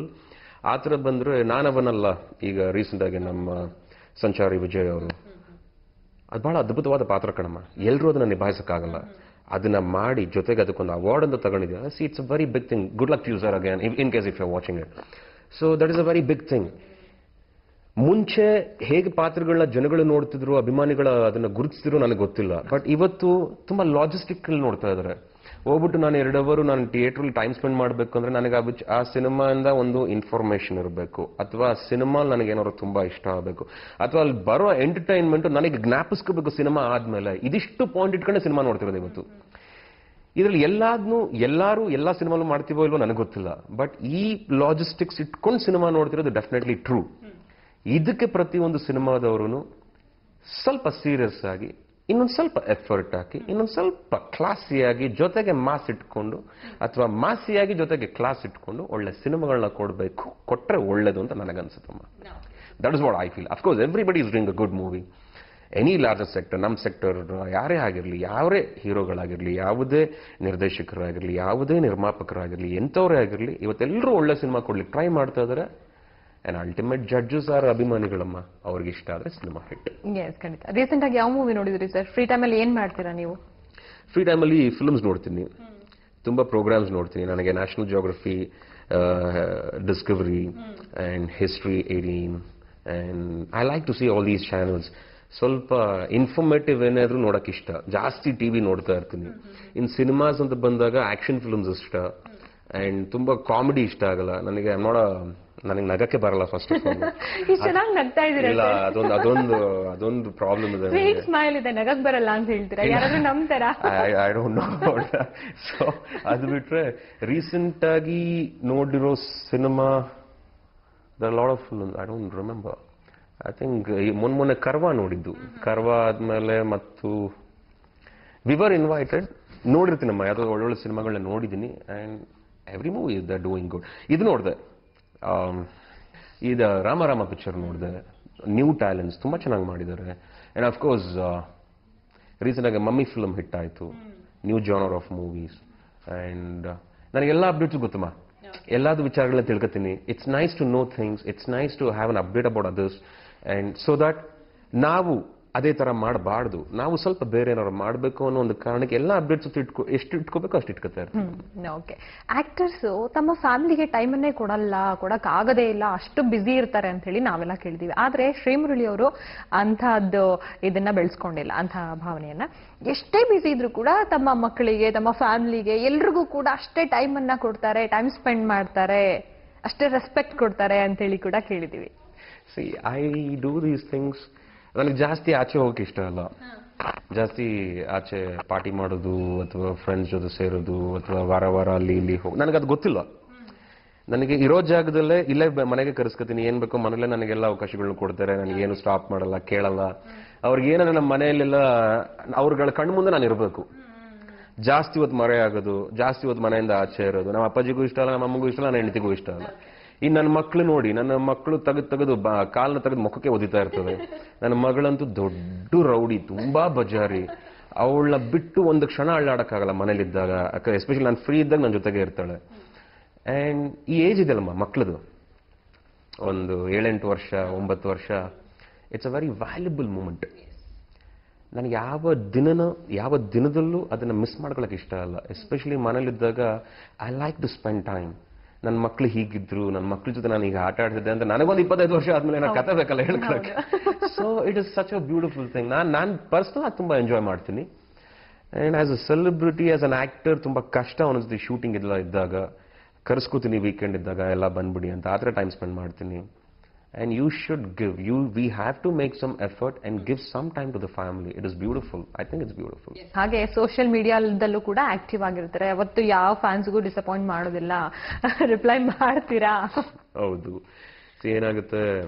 ಆ ಥರ ಬಂದರೆ ನಾನವನಲ್ಲ ಈಗ ರೀಸೆಂಟ್ ಆಗಿ ನಮ್ಮ ಸಂಚಾರಿ ವಿಜಯ್ ಅವರು. ಅದು ಭಾಳ ಅದ್ಭುತವಾದ ಪಾತ್ರ ಕಣಮ್ಮ. ಎಲ್ಲರೂ ಅದನ್ನು ನಿಭಾಯಿಸೋಕ್ಕಾಗಲ್ಲ. ಅದನ್ನ ಮಾಡಿ ಜೊತೆಗೆ ಅದಕ್ಕೊಂದು ಅವಾರ್ಡ್ ಅಂತ ತಗೊಂಡಿದ್ದೆ. See it's a very big thing good luck user again in case if you watching it so that is a very big thing ಮುಂಚೆ ಹೇಗೆ ಪಾತ್ರಗಳನ್ನ ಜನಗಳು ನೋಡ್ತಿದ್ರು, ಅಭಿಮಾನಿಗಳ ಅದನ್ನು ಗುರುತಿಸಿದ್ರು ನನಗೆ ಗೊತ್ತಿಲ್ಲ. ಬಟ್ ಇವತ್ತು ತುಂಬ ಲಾಜಿಸ್ಟಿಕ್ ನೋಡ್ತಾ ಇದಾರೆ ಹೋಗ್ಬಿಟ್ಟು ನಾನು ಎರಡು ಅವರು ನಾನು ಥಿಯೇಟ್ರಲ್ಲಿ ಟೈಮ್ ಸ್ಪೆಂಡ್ ಮಾಡಬೇಕು ಅಂದ್ರೆ ನನಗೆ ಆ ವಿಚ್- ಆ ಸಿನಿಮಾಯಿಂದ ಒಂದು ಇನ್ಫಾರ್ಮೇಷನ್ ಇರಬೇಕು. ಅಥವಾ ಆ ಸಿನಿಮಾ ನನಗೆ ಏನಾದ್ರು ತುಂಬಾ ಇಷ್ಟ ಆಗಬೇಕು. ಅಥವಾ ಅಲ್ಲಿ ಬರೋ ಎಂಟರ್ಟೈನ್ಮೆಂಟ್ ನನಗೆ ಜ್ಞಾಪಿಸ್ಕೋಬೇಕು ಸಿನಿಮಾ ಆದಮೇಲೆ. ಇದಿಷ್ಟು ಪಾಯಿಂಟ್ ಇಟ್ಕೊಂಡೆ ಸಿನಿಮಾ ನೋಡ್ತಿರೋದು ಇವತ್ತು. ಇದರಲ್ಲಿ ಎಲ್ಲಾದ್ನೂ ಎಲ್ಲರೂ ಎಲ್ಲಾ ಸಿನಿಮಾಲು ಮಾಡ್ತೀವೋ ಇಲ್ವೋ ನನಗೆ ಗೊತ್ತಿಲ್ಲ. ಬಟ್ ಈ ಲಾಜಿಸ್ಟಿಕ್ಸ್ ಇಟ್ಕೊಂಡು ಸಿನಿಮಾ ನೋಡ್ತಿರೋದು ಡೆಫಿನೆಟ್ಲಿ ಟ್ರೂ ಇದಕ್ಕೆ ಪ್ರತಿಯೊಂದು ಸಿನಿಮಾದವರು ಸ್ವಲ್ಪ ಸೀರಿಯಸ್ ಆಗಿ ಇನ್ನೊಂದು ಸ್ವಲ್ಪ ಎಫರ್ಟ್ ಹಾಕಿ, ಇನ್ನೊಂದು ಸ್ವಲ್ಪ ಕ್ಲಾಸಿಯಾಗಿ ಜೊತೆಗೆ ಮಾಸ್ ಇಟ್ಕೊಂಡು, ಅಥವಾ ಮಾಸಿಯಾಗಿ ಜೊತೆಗೆ ಕ್ಲಾಸ್ ಇಟ್ಕೊಂಡು ಒಳ್ಳೆ ಸಿನಿಮಾಗಳನ್ನ ಕೊಡಬೇಕು ಕೊಟ್ಟರೆ ಒಳ್ಳೇದು ಅಂತ ನನಗನ್ಸುತ್ತಮ್ಮ that is what I feel of course everybody is doing a good movie any larger sector ನಮ್ಮ ಸೆಕ್ಟರ್ ಯಾರೇ ಆಗಿರಲಿ, ಯಾರೇ ಹೀರೋಗಳಾಗಿರಲಿ, ಯಾವುದೇ ನಿರ್ದೇಶಕರಾಗಿರಲಿ, ಯಾವುದೇ ನಿರ್ಮಾಪಕರಾಗಿರಲಿ, ಎಂಥವರೇ ಆಗಿರಲಿ ಇವತ್ತೆಲ್ಲರೂ ಒಳ್ಳೆ ಸಿನಿಮಾ ಕೊಡ್ಲಿಕ್ಕೆ ಟ್ರೈ ಮಾಡ್ತಾ ಇದ್ದಾರೆ ಆ್ಯಂಡ್ ಅಲ್ಟಿಮೇಟ್ ಜಡ್ಜಸ್ ಆರ್ ಅಭಿಮಾನಿಗಳಮ್ಮ ಅವ್ರಿಗೆ ಇಷ್ಟ ಆದರೆ ಸಿನಿಮಾ ಹಿಟ್ ಖಂಡಿತ. ರೀಸೆಂಟ್ ಆಗಿ ಯಾವ ಮೂವಿ ನೋಡಿದ್ರಿ ಸರ್ ಫ್ರೀ ಟೈಮಲ್ಲಿ ಏನ್ ಮಾಡ್ತೀರಾ ನೀವು? ಫ್ರೀ ಟೈಮಲ್ಲಿ ಫಿಲ್ಮ್ಸ್ ನೋಡ್ತೀನಿ. ತುಂಬ ಪ್ರೋಗ್ರಾಮ್ಸ್ ನೋಡ್ತೀನಿ. ನನಗೆ National Geography Discovery and History eighteen and I like to see all these channels ಸ್ವಲ್ಪ ಇನ್ಫಾರ್ಮೇಟಿವ್ ಏನಾದರೂ ನೋಡೋಕೆ ಇಷ್ಟ. ಜಾಸ್ತಿ ಟಿ ವಿ ನೋಡ್ತಾ ಇರ್ತೀನಿ. ಇನ್ ಸಿನಿಮಾಸ್ ಅಂತ ಬಂದಾಗ ಆಕ್ಷನ್ ಫಿಲ್ಮ್ಸ್ ಇಷ್ಟ. ಆ್ಯಂಡ್ ತುಂಬ ಕಾಮಿಡಿ ಇಷ್ಟ ಆಗಲ್ಲ. ನನಗೆ ನೋಡ ನನಗೆ ನಗಕ್ಕೆ ಬರಲ್ಲ ಫಸ್ಟ್ ಚೆನ್ನಾಗಿ ನಗ್ತಾ ಇದ್ದೀರಾ ಇಲ್ಲ ಅದೊಂದು ಅದೊಂದು ಅದೊಂದು ಪ್ರಾಬ್ಲಮ್ ಇದೆ ಫೇಕ್ ಸ್ಮೈಲ್ ಇದೆ ನಗಕ್ ಬರಲ್ಲ ಅಂತ ಹೇಳ್ತೀರಾ? ಯಾರಾದ್ರೂ ನಂಬ್ತಾರಾ? ಐ ಡೋಂಟ್ ನೋ ಸೊ ಅದು ಬಿಟ್ರೆ ರೀಸೆಂಟ್ ಆಗಿ ನೋಡಿರೋ cinema the lot of I don't remember I think ಮೊನ್ನೆ ಮೊನ್ನೆ ಕರ್ವಾ ನೋಡಿದ್ದು. ಕರ್ವಾ ಆದ್ಮೇಲೆ ಮತ್ತು ವಿವರ್ ಇನ್ವೈಟೆಡ್ ನೋಡಿರ್ತೀನಮ್ಮ ಯಾವುದೋ ಒಳ್ಳೊಳ್ಳೆ ಸಿನಿಮಾಗಳನ್ನ ನೋಡಿದ್ದೀನಿ. And every movie is the doing good ಇದು ನೋಡಿದೆ ಇದು ರಾಮ ರಾಮ ಪಿಕ್ಚರ್ ನೋಡಿದೆ. ನ್ಯೂ ಟ್ಯಾಲೆಂಟ್ಸ್ ತುಂಬ ಚೆನ್ನಾಗಿ ಮಾಡಿದ್ದಾರೆ ಆ್ಯಂಡ್ ಅಫ್ಕೋರ್ಸ್ ರೀಸೆಂಟಾಗಿ ಮಮ್ಮಿ ಫಿಲಮ್ ಹಿಟ್ ಆಯಿತು. New genre of movies and ನನಗೆಲ್ಲ ಅಪ್ಡೇಟ್ಸ್ ಗೊತ್ತಮ್ಮ. ಎಲ್ಲಾದ ವಿಚಾರಗಳನ್ನ ತಿಳ್ಕೊತೀನಿ. It's nice to know things it's nice to have an update about others and so that ನಾವು ಅದೇ ಥರ ಮಾಡಬಾರ್ದು. ನಾವು ಸ್ವಲ್ಪ ಬೇರೆ ಏನಾದ್ರು ಮಾಡಬೇಕು ಅನ್ನೋ ಒಂದು ಕಾರಣಕ್ಕೆ ಎಲ್ಲ ಅಪ್ಡೇಟ್ಸ್ ಇಟ್ಕೊ ಎಷ್ಟು ಇಟ್ಕೋಬೇಕು ಅಷ್ಟು ಇಟ್ಕೋತಾರೆ ಓಕೆ ಆಕ್ಟರ್ಸ್ ತಮ್ಮ ಫ್ಯಾಮಿಲಿಗೆ ಟೈಮನ್ನೇ ಕೊಡಲ್ಲ ಕೊಡಕ್ ಆಗದೇ ಇಲ್ಲ ಅಷ್ಟು ಬ್ಯುಸಿ ಇರ್ತಾರೆ ಅಂತ ಹೇಳಿ ನಾವೆಲ್ಲ ಕೇಳಿದೀವಿ ಆದ್ರೆ ಶ್ರೀಮುರಳಿ ಅವರು ಅಂತಹದ್ದು ಇದನ್ನ ಬೆಳೆಸ್ಕೊಂಡಿಲ್ಲ ಅಂತಹ ಭಾವನೆಯನ್ನ. ಎಷ್ಟೇ ಬ್ಯುಸಿ ಇದ್ರು ಕೂಡ ತಮ್ಮ ಮಕ್ಕಳಿಗೆ ತಮ್ಮ ಫ್ಯಾಮಿಲಿಗೆ ಎಲ್ರಿಗೂ ಕೂಡ ಅಷ್ಟೇ ಟೈಮ್ ಅನ್ನ ಕೊಡ್ತಾರೆ ಟೈಮ್ ಸ್ಪೆಂಡ್ ಮಾಡ್ತಾರೆ ಅಷ್ಟೇ ರೆಸ್ಪೆಕ್ಟ್ ಕೊಡ್ತಾರೆ ಅಂತ ಹೇಳಿ ಕೂಡ ಕೇಳಿದೀವಿ. See I do these things ನನಗೆ ಜಾಸ್ತಿ ಆಚೆ ಹೋಗಕ್ಕೆ ಇಷ್ಟ ಅಲ್ಲ. ಜಾಸ್ತಿ ಆಚೆ ಪಾರ್ಟಿ ಮಾಡೋದು ಅಥವಾ ಫ್ರೆಂಡ್ಸ್ ಜೊತೆ ಸೇರೋದು ಅಥವಾ ವಾರ ವಾರ ಅಲ್ಲಿ ಇಲ್ಲಿ ಹೋಗಿ ನನಗೆ ಅದು ಗೊತ್ತಿಲ್ಲ ನನಗೆ ಇರೋ ಜಾಗದಲ್ಲೇ ಇಲ್ಲೇ ಮನೆಗೆ ಕರೆಸ್ಕೊತೀನಿ ಏನ್ ಬೇಕೋ ಮನೇಲೆ ನನಗೆಲ್ಲ ಅವಕಾಶಗಳನ್ನ ಕೊಡ್ತಾರೆ ನನಗೇನು ಸ್ಟಾಪ್ ಮಾಡಲ್ಲ ಕೇಳಲ್ಲ. ಅವ್ರಿಗೆ ಏನಾದ್ರೆ ನಮ್ಮ ಮನೆಯಲ್ಲೆಲ್ಲ ಅವ್ರಗಳ ಕಣ್ಣು ಮುಂದೆ ನಾನು ಇರಬೇಕು. ಜಾಸ್ತಿ ಹೊತ್ತು ಮರೆ ಆಗೋದು ಜಾಸ್ತಿ ಹೊತ್ತು ಮನೆಯಿಂದ ಆಚೆ ಇರೋದು. ನಮ್ಮ ಅಪ್ಪಾಜಿಗೂ ಇಷ್ಟ ಅಲ್ಲ ನಮ್ಮ ಅಮ್ಮಗೂ ಇಷ್ಟ ಅಲ್ಲ ನನ್ನ ಹೆಂಡತಿಗೂ ಇಷ್ಟ ಅಲ್ಲ. ಈ ನನ್ನ ಮಕ್ಕಳು ನೋಡಿ, ನನ್ನ ಮಕ್ಕಳು ತೆಗೆದು ತೆಗೆದು ಕಾಲನ್ನ ತೆಗೆದು ಮುಖಕ್ಕೆ ಒದಿತಾ ಇರ್ತವೆ. ನನ್ನ ಮಗಳಂತೂ ದೊಡ್ಡ ರೌಡಿ, ತುಂಬಾ ಬಜಾರಿ. ಅವಳನ್ನ ಬಿಟ್ಟು ಒಂದು ಕ್ಷಣ ಅಳ್ಳಾಡಕ್ಕಾಗಲ್ಲ ಮನೇಲಿದ್ದಾಗ. ಎಸ್ಪೆಷಲಿ ನಾನು ಫ್ರೀ ಇದ್ದಾಗ ನನ್ನ ಜೊತೆಗೆ ಇರ್ತಾಳೆ. ಆ್ಯಂಡ್ ಈ ಏಜ್ ಇದೆಯಲ್ಲಮ್ಮ ಮಕ್ಕಳದು ಒಂದು ಏಳೆಂಟು ವರ್ಷ, ಒಂಬತ್ತು ವರ್ಷ. It's a very valuable moment ನನಗೆ ಯಾವ ದಿನನ, ಯಾವ ದಿನದಲ್ಲೂ ಅದನ್ನು ಮಿಸ್ ಮಾಡ್ಕೊಳಕ್ಕೆ ಇಷ್ಟ ಅಲ್ಲ. Especially ಮನೇಲಿದ್ದಾಗ I like to spend time ನನ್ನ ಮಕ್ಳು ಹೀಗಿದ್ರು ನನ್ನ ಮಕ್ಳ ಜೊತೆ ನಾನು ಈಗ ಆಟ ಆಡ್ತಿದ್ದೆ ಅಂತ ನನಗೊಂದು ಇಪ್ಪತ್ತೈದು ವರ್ಷ ಆದ್ಮೇಲೆ ನಾನು ಕತೆ ಬೇಕಲ್ಲ ಹೇಳ್ಕೊಳಕ್ಕೆ. So it is such a beautiful thing ನಾನು ನಾನು ಪರ್ಸ್ನಲ್ ಆಗಿ ತುಂಬ ಎಂಜಾಯ್ ಮಾಡ್ತೀನಿ. And as a celebrity as an actor ತುಂಬ ಕಷ್ಟ ಅನಿಸ್ತು ಶೂಟಿಂಗ್ ಎಲ್ಲ ಇದ್ದಾಗ. ಕರ್ಸ್ಕೊತೀನಿ ವೀಕೆಂಡ್ ಇದ್ದಾಗ ಎಲ್ಲ ಬಂದ್ಬಿಡಿ ಅಂತ. ಆ ಥರ ಟೈಮ್ ಸ್ಪೆಂಡ್ ಮಾಡ್ತೀನಿ. And you should give you we have to make some effort and give some time to the family it is beautiful I think it's beautiful ಹಾಗೆ ಸೋಷಿಯಲ್ ಮೀಡಿಯಾದಲ್ಲೂ ಕೂಡ ಆಕ್ಟಿವ್ ಆಗಿರ್ತಾರೆ. ಅವತ್ತು ಯಾವ ಫ್ಯಾನ್ಸ್ಗೂ ಡಿಸಪಾಯಿಂಟ್ ಮಾಡೋದಿಲ್ಲ. ರಿಪ್ಲೈ ಮಾಡ್ತೀರಾ? ಹೌದು. ಏನಾಗುತ್ತೆ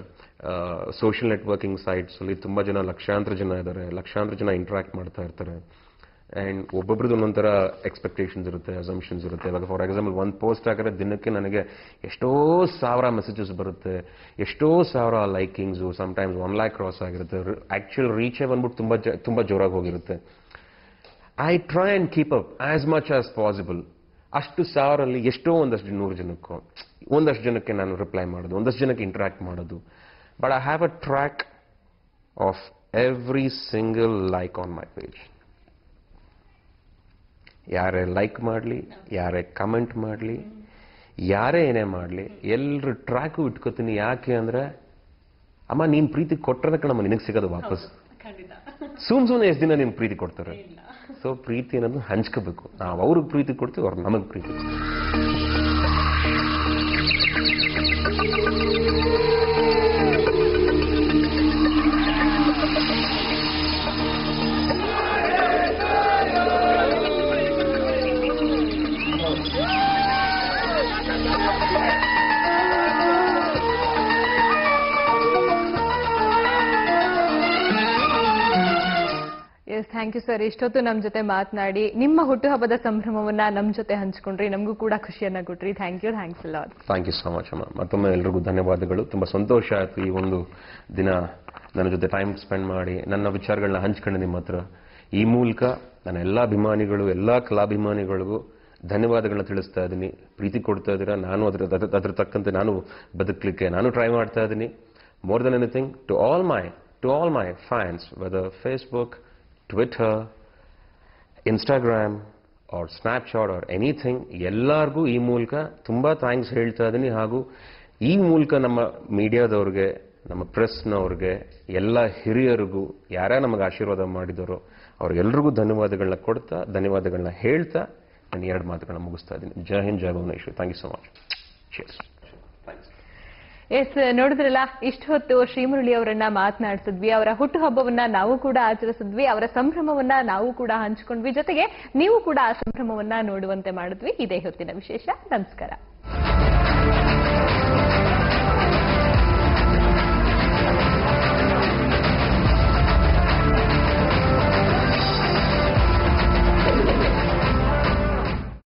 ಸೋಷಿಯಲ್ ನೆಟ್ವರ್ಕಿಂಗ್ ಸೈಟ್ಸ್ ಅಲ್ಲಿ ತುಂಬಾ ಜನ ಲಕ್ಷಾಂತರ ಜನ ಇದ್ದಾರೆ. ಲಕ್ಷಾಂತರ ಜನ ಇಂಟ್ರಾಕ್ಟ್ ಮಾಡ್ತಾ ಇರ್ತಾರೆ. ಅಂಡ್ ಒಬ್ಬೊಬ್ರದ್ದು ಒಂದೊಂಥರ ಎಕ್ಸ್ಪೆಕ್ಟೇಷನ್ಸ್ ಇರುತ್ತೆ ಅಸಂಪ್ಷನ್ಸ್ ಇರುತ್ತೆ. ಇವಾಗ ಫಾರ್ ಎಕ್ಸಾಂಪಲ್ ಒಂದು ಪೋಸ್ಟ್ ಹಾಕಿದ್ರೆ ದಿನಕ್ಕೆ ನನಗೆ ಎಷ್ಟೋ ಸಾವಿರ ಮೆಸೇಜಸ್ ಬರುತ್ತೆ, ಎಷ್ಟೋ ಸಾವಿರ likings sometimes one lakh cross ಆಗಿರುತ್ತೆ. ಆ್ಯಕ್ಚುಯಲ್ ರೀಚೇ ಬಂದ್ಬಿಟ್ಟು ತುಂಬ ಜ- ತುಂಬ ಜೋರಾಗಿ ಹೋಗಿರುತ್ತೆ. I try and keep up as much as possible ಅಷ್ಟು ಸಾವಿರಲ್ಲಿ ಎಷ್ಟೋ ಒಂದಷ್ಟು ನೂರು ಜನಕ್ಕೂ, ಒಂದಷ್ಟು ಜನಕ್ಕೆ ನಾನು ರಿಪ್ಲೈ ಮಾಡೋದು, ಒಂದಷ್ಟು ಜನಕ್ಕೆ ಇಂಟ್ರಾಕ್ಟ್ ಮಾಡೋದು. But I have a track of every single like on my page ಯಾರೇ ಲೈಕ್ ಮಾಡಲಿ ಯಾರೇ ಕಮೆಂಟ್ ಮಾಡಲಿ ಯಾರೇ ಏನೇ ಮಾಡಲಿ ಎಲ್ಲರೂ ಟ್ರ್ಯಾಕು ಇಟ್ಕೋತೀನಿ ಯಾಕೆ ಅಂದ್ರೆ ಅಮ್ಮ ನೀನ್ ಪ್ರೀತಿ ಕೊಟ್ಟರೆ ಕಣಮ್ಮ ನಿನಗೆ ಸಿಗೋದು ವಾಪಸ್. ಸುಮ್ ಸುಮ್ಮನೆ ಎಷ್ಟು ದಿನ ನಿಮ್ಗೆ ಪ್ರೀತಿ ಕೊಡ್ತಾರೆ? ಸೊ ಪ್ರೀತಿ ಅನ್ನೋದು ಹಂಚ್ಕೋಬೇಕು. ನಾವು ಅವ್ರಿಗೆ ಪ್ರೀತಿ ಕೊಡ್ತೀವಿ ಅವ್ರು ನಮಗೆ ಪ್ರೀತಿ ಥ್ಯಾಂಕ್ ಯು ಸರ್. ಇಷ್ಟೊತ್ತು ನಮ್ಮ ಜೊತೆ ಮಾತನಾಡಿ. ನಿಮ್ಮ ಹುಟ್ಟುಹಬ್ಬದ ಸಂಭ್ರಮವನ್ನ ನಮ್ಮ ಜೊತೆ ಹಂಚಿಕೊಂಡ್ರಿ. ನಮಗೂ ಕೂಡ ಖುಷಿಯನ್ನ ಕೊಟ್ರಿ. Thank you. ಥ್ಯಾಂಕ್ಸ್ ಎಲ್ಲ ಥ್ಯಾಂಕ್ ಯು ಸೊ ಮಚ್ ಅಮ್ಮ. ಮತ್ತೊಮ್ಮೆ ಎಲ್ರಿಗೂ ಧನ್ಯವಾದಗಳು. ತುಂಬ ಸಂತೋಷ ಆಯಿತು ಈ ಒಂದು ದಿನ ನನ್ನ ಜೊತೆ ಟೈಮ್ ಸ್ಪೆಂಡ್ ಮಾಡಿ. ನನ್ನ ವಿಚಾರಗಳನ್ನ ಹಂಚ್ಕೊಂಡು ನಿಮ್ಮ ಹತ್ರ. ಈ ಮೂಲಕ ನನ್ನ ಎಲ್ಲ ಅಭಿಮಾನಿಗಳು, ಎಲ್ಲ ಕಲಾಭಿಮಾನಿಗಳಿಗೂ ಧನ್ಯವಾದಗಳನ್ನ ತಿಳಿಸ್ತಾ ಇದ್ದೀನಿ ಪ್ರೀತಿ ಕೊಡ್ತಾ ಇದ್ದೀರಾ ನಾನು ಅದರ ಅದರ ಅದ್ರ ತಕ್ಕಂತೆ ನಾನು ಬದುಕಲಿಕ್ಕೆ ನಾನು ಟ್ರೈ ಮಾಡ್ತಾ ಇದ್ದೀನಿ more than anything to all my to all my fans whether Facebook Twitter Instagram or Snapchat or anything ಎಲ್ಲರಿಗೂ ಈ ಮೂಲಕ ತುಂಬ ಥ್ಯಾಂಕ್ಸ್ ಹೇಳ್ತಾ ಇದ್ದೀನಿ. ಹಾಗೂ ಈ ಮೂಲಕ ನಮ್ಮ ಮೀಡಿಯಾದವ್ರಿಗೆ, ನಮ್ಮ ಪ್ರೆಸ್ನವ್ರಿಗೆ, ಎಲ್ಲ ಹಿರಿಯರಿಗೂ, ಯಾರ್ಯಾರು ನಮಗೆ ಆಶೀರ್ವಾದ ಮಾಡಿದರೋ ಅವ್ರಿಗೆಲ್ರಿಗೂ ಧನ್ಯವಾದಗಳನ್ನ ಕೊಡ್ತಾ, ಧನ್ಯವಾದಗಳನ್ನ ಹೇಳ್ತಾ, ನಾನು ಎರಡು ಮಾತುಗಳನ್ನ ಮುಗಿಸ್ತಾ ಇದ್ದೀನಿ. ಜೈ ಹಿಂದ್, ಜೈ Bhuvaneshwari. Thank you so much Cheers. Yes, ನೋಡಿದ್ರಲ್ಲ, ಇಷ್ಟು ಹೊತ್ತು ಶ್ರೀಮುರಳಿ ಅವರನ್ನ ಮಾತನಾಡಿಸಿದ್ವಿ, ಅವರ ಹುಟ್ಟುಹಬ್ಬವನ್ನ ನಾವು ಕೂಡ ಆಚರಿಸಿದ್ವಿ, ಅವರ ಸಂಭ್ರಮವನ್ನ ನಾವು ಕೂಡ ಹಂಚಿಕೊಂಡ್ವಿ, ಜೊತೆಗೆ ನೀವು ಕೂಡ ಆ ಸಂಭ್ರಮವನ್ನ ನೋಡುವಂತೆ ಮಾಡಿದ್ವಿ. ಇದೇ ಹೊತ್ತಿನ ವಿಶೇಷ. ನಮಸ್ಕಾರ.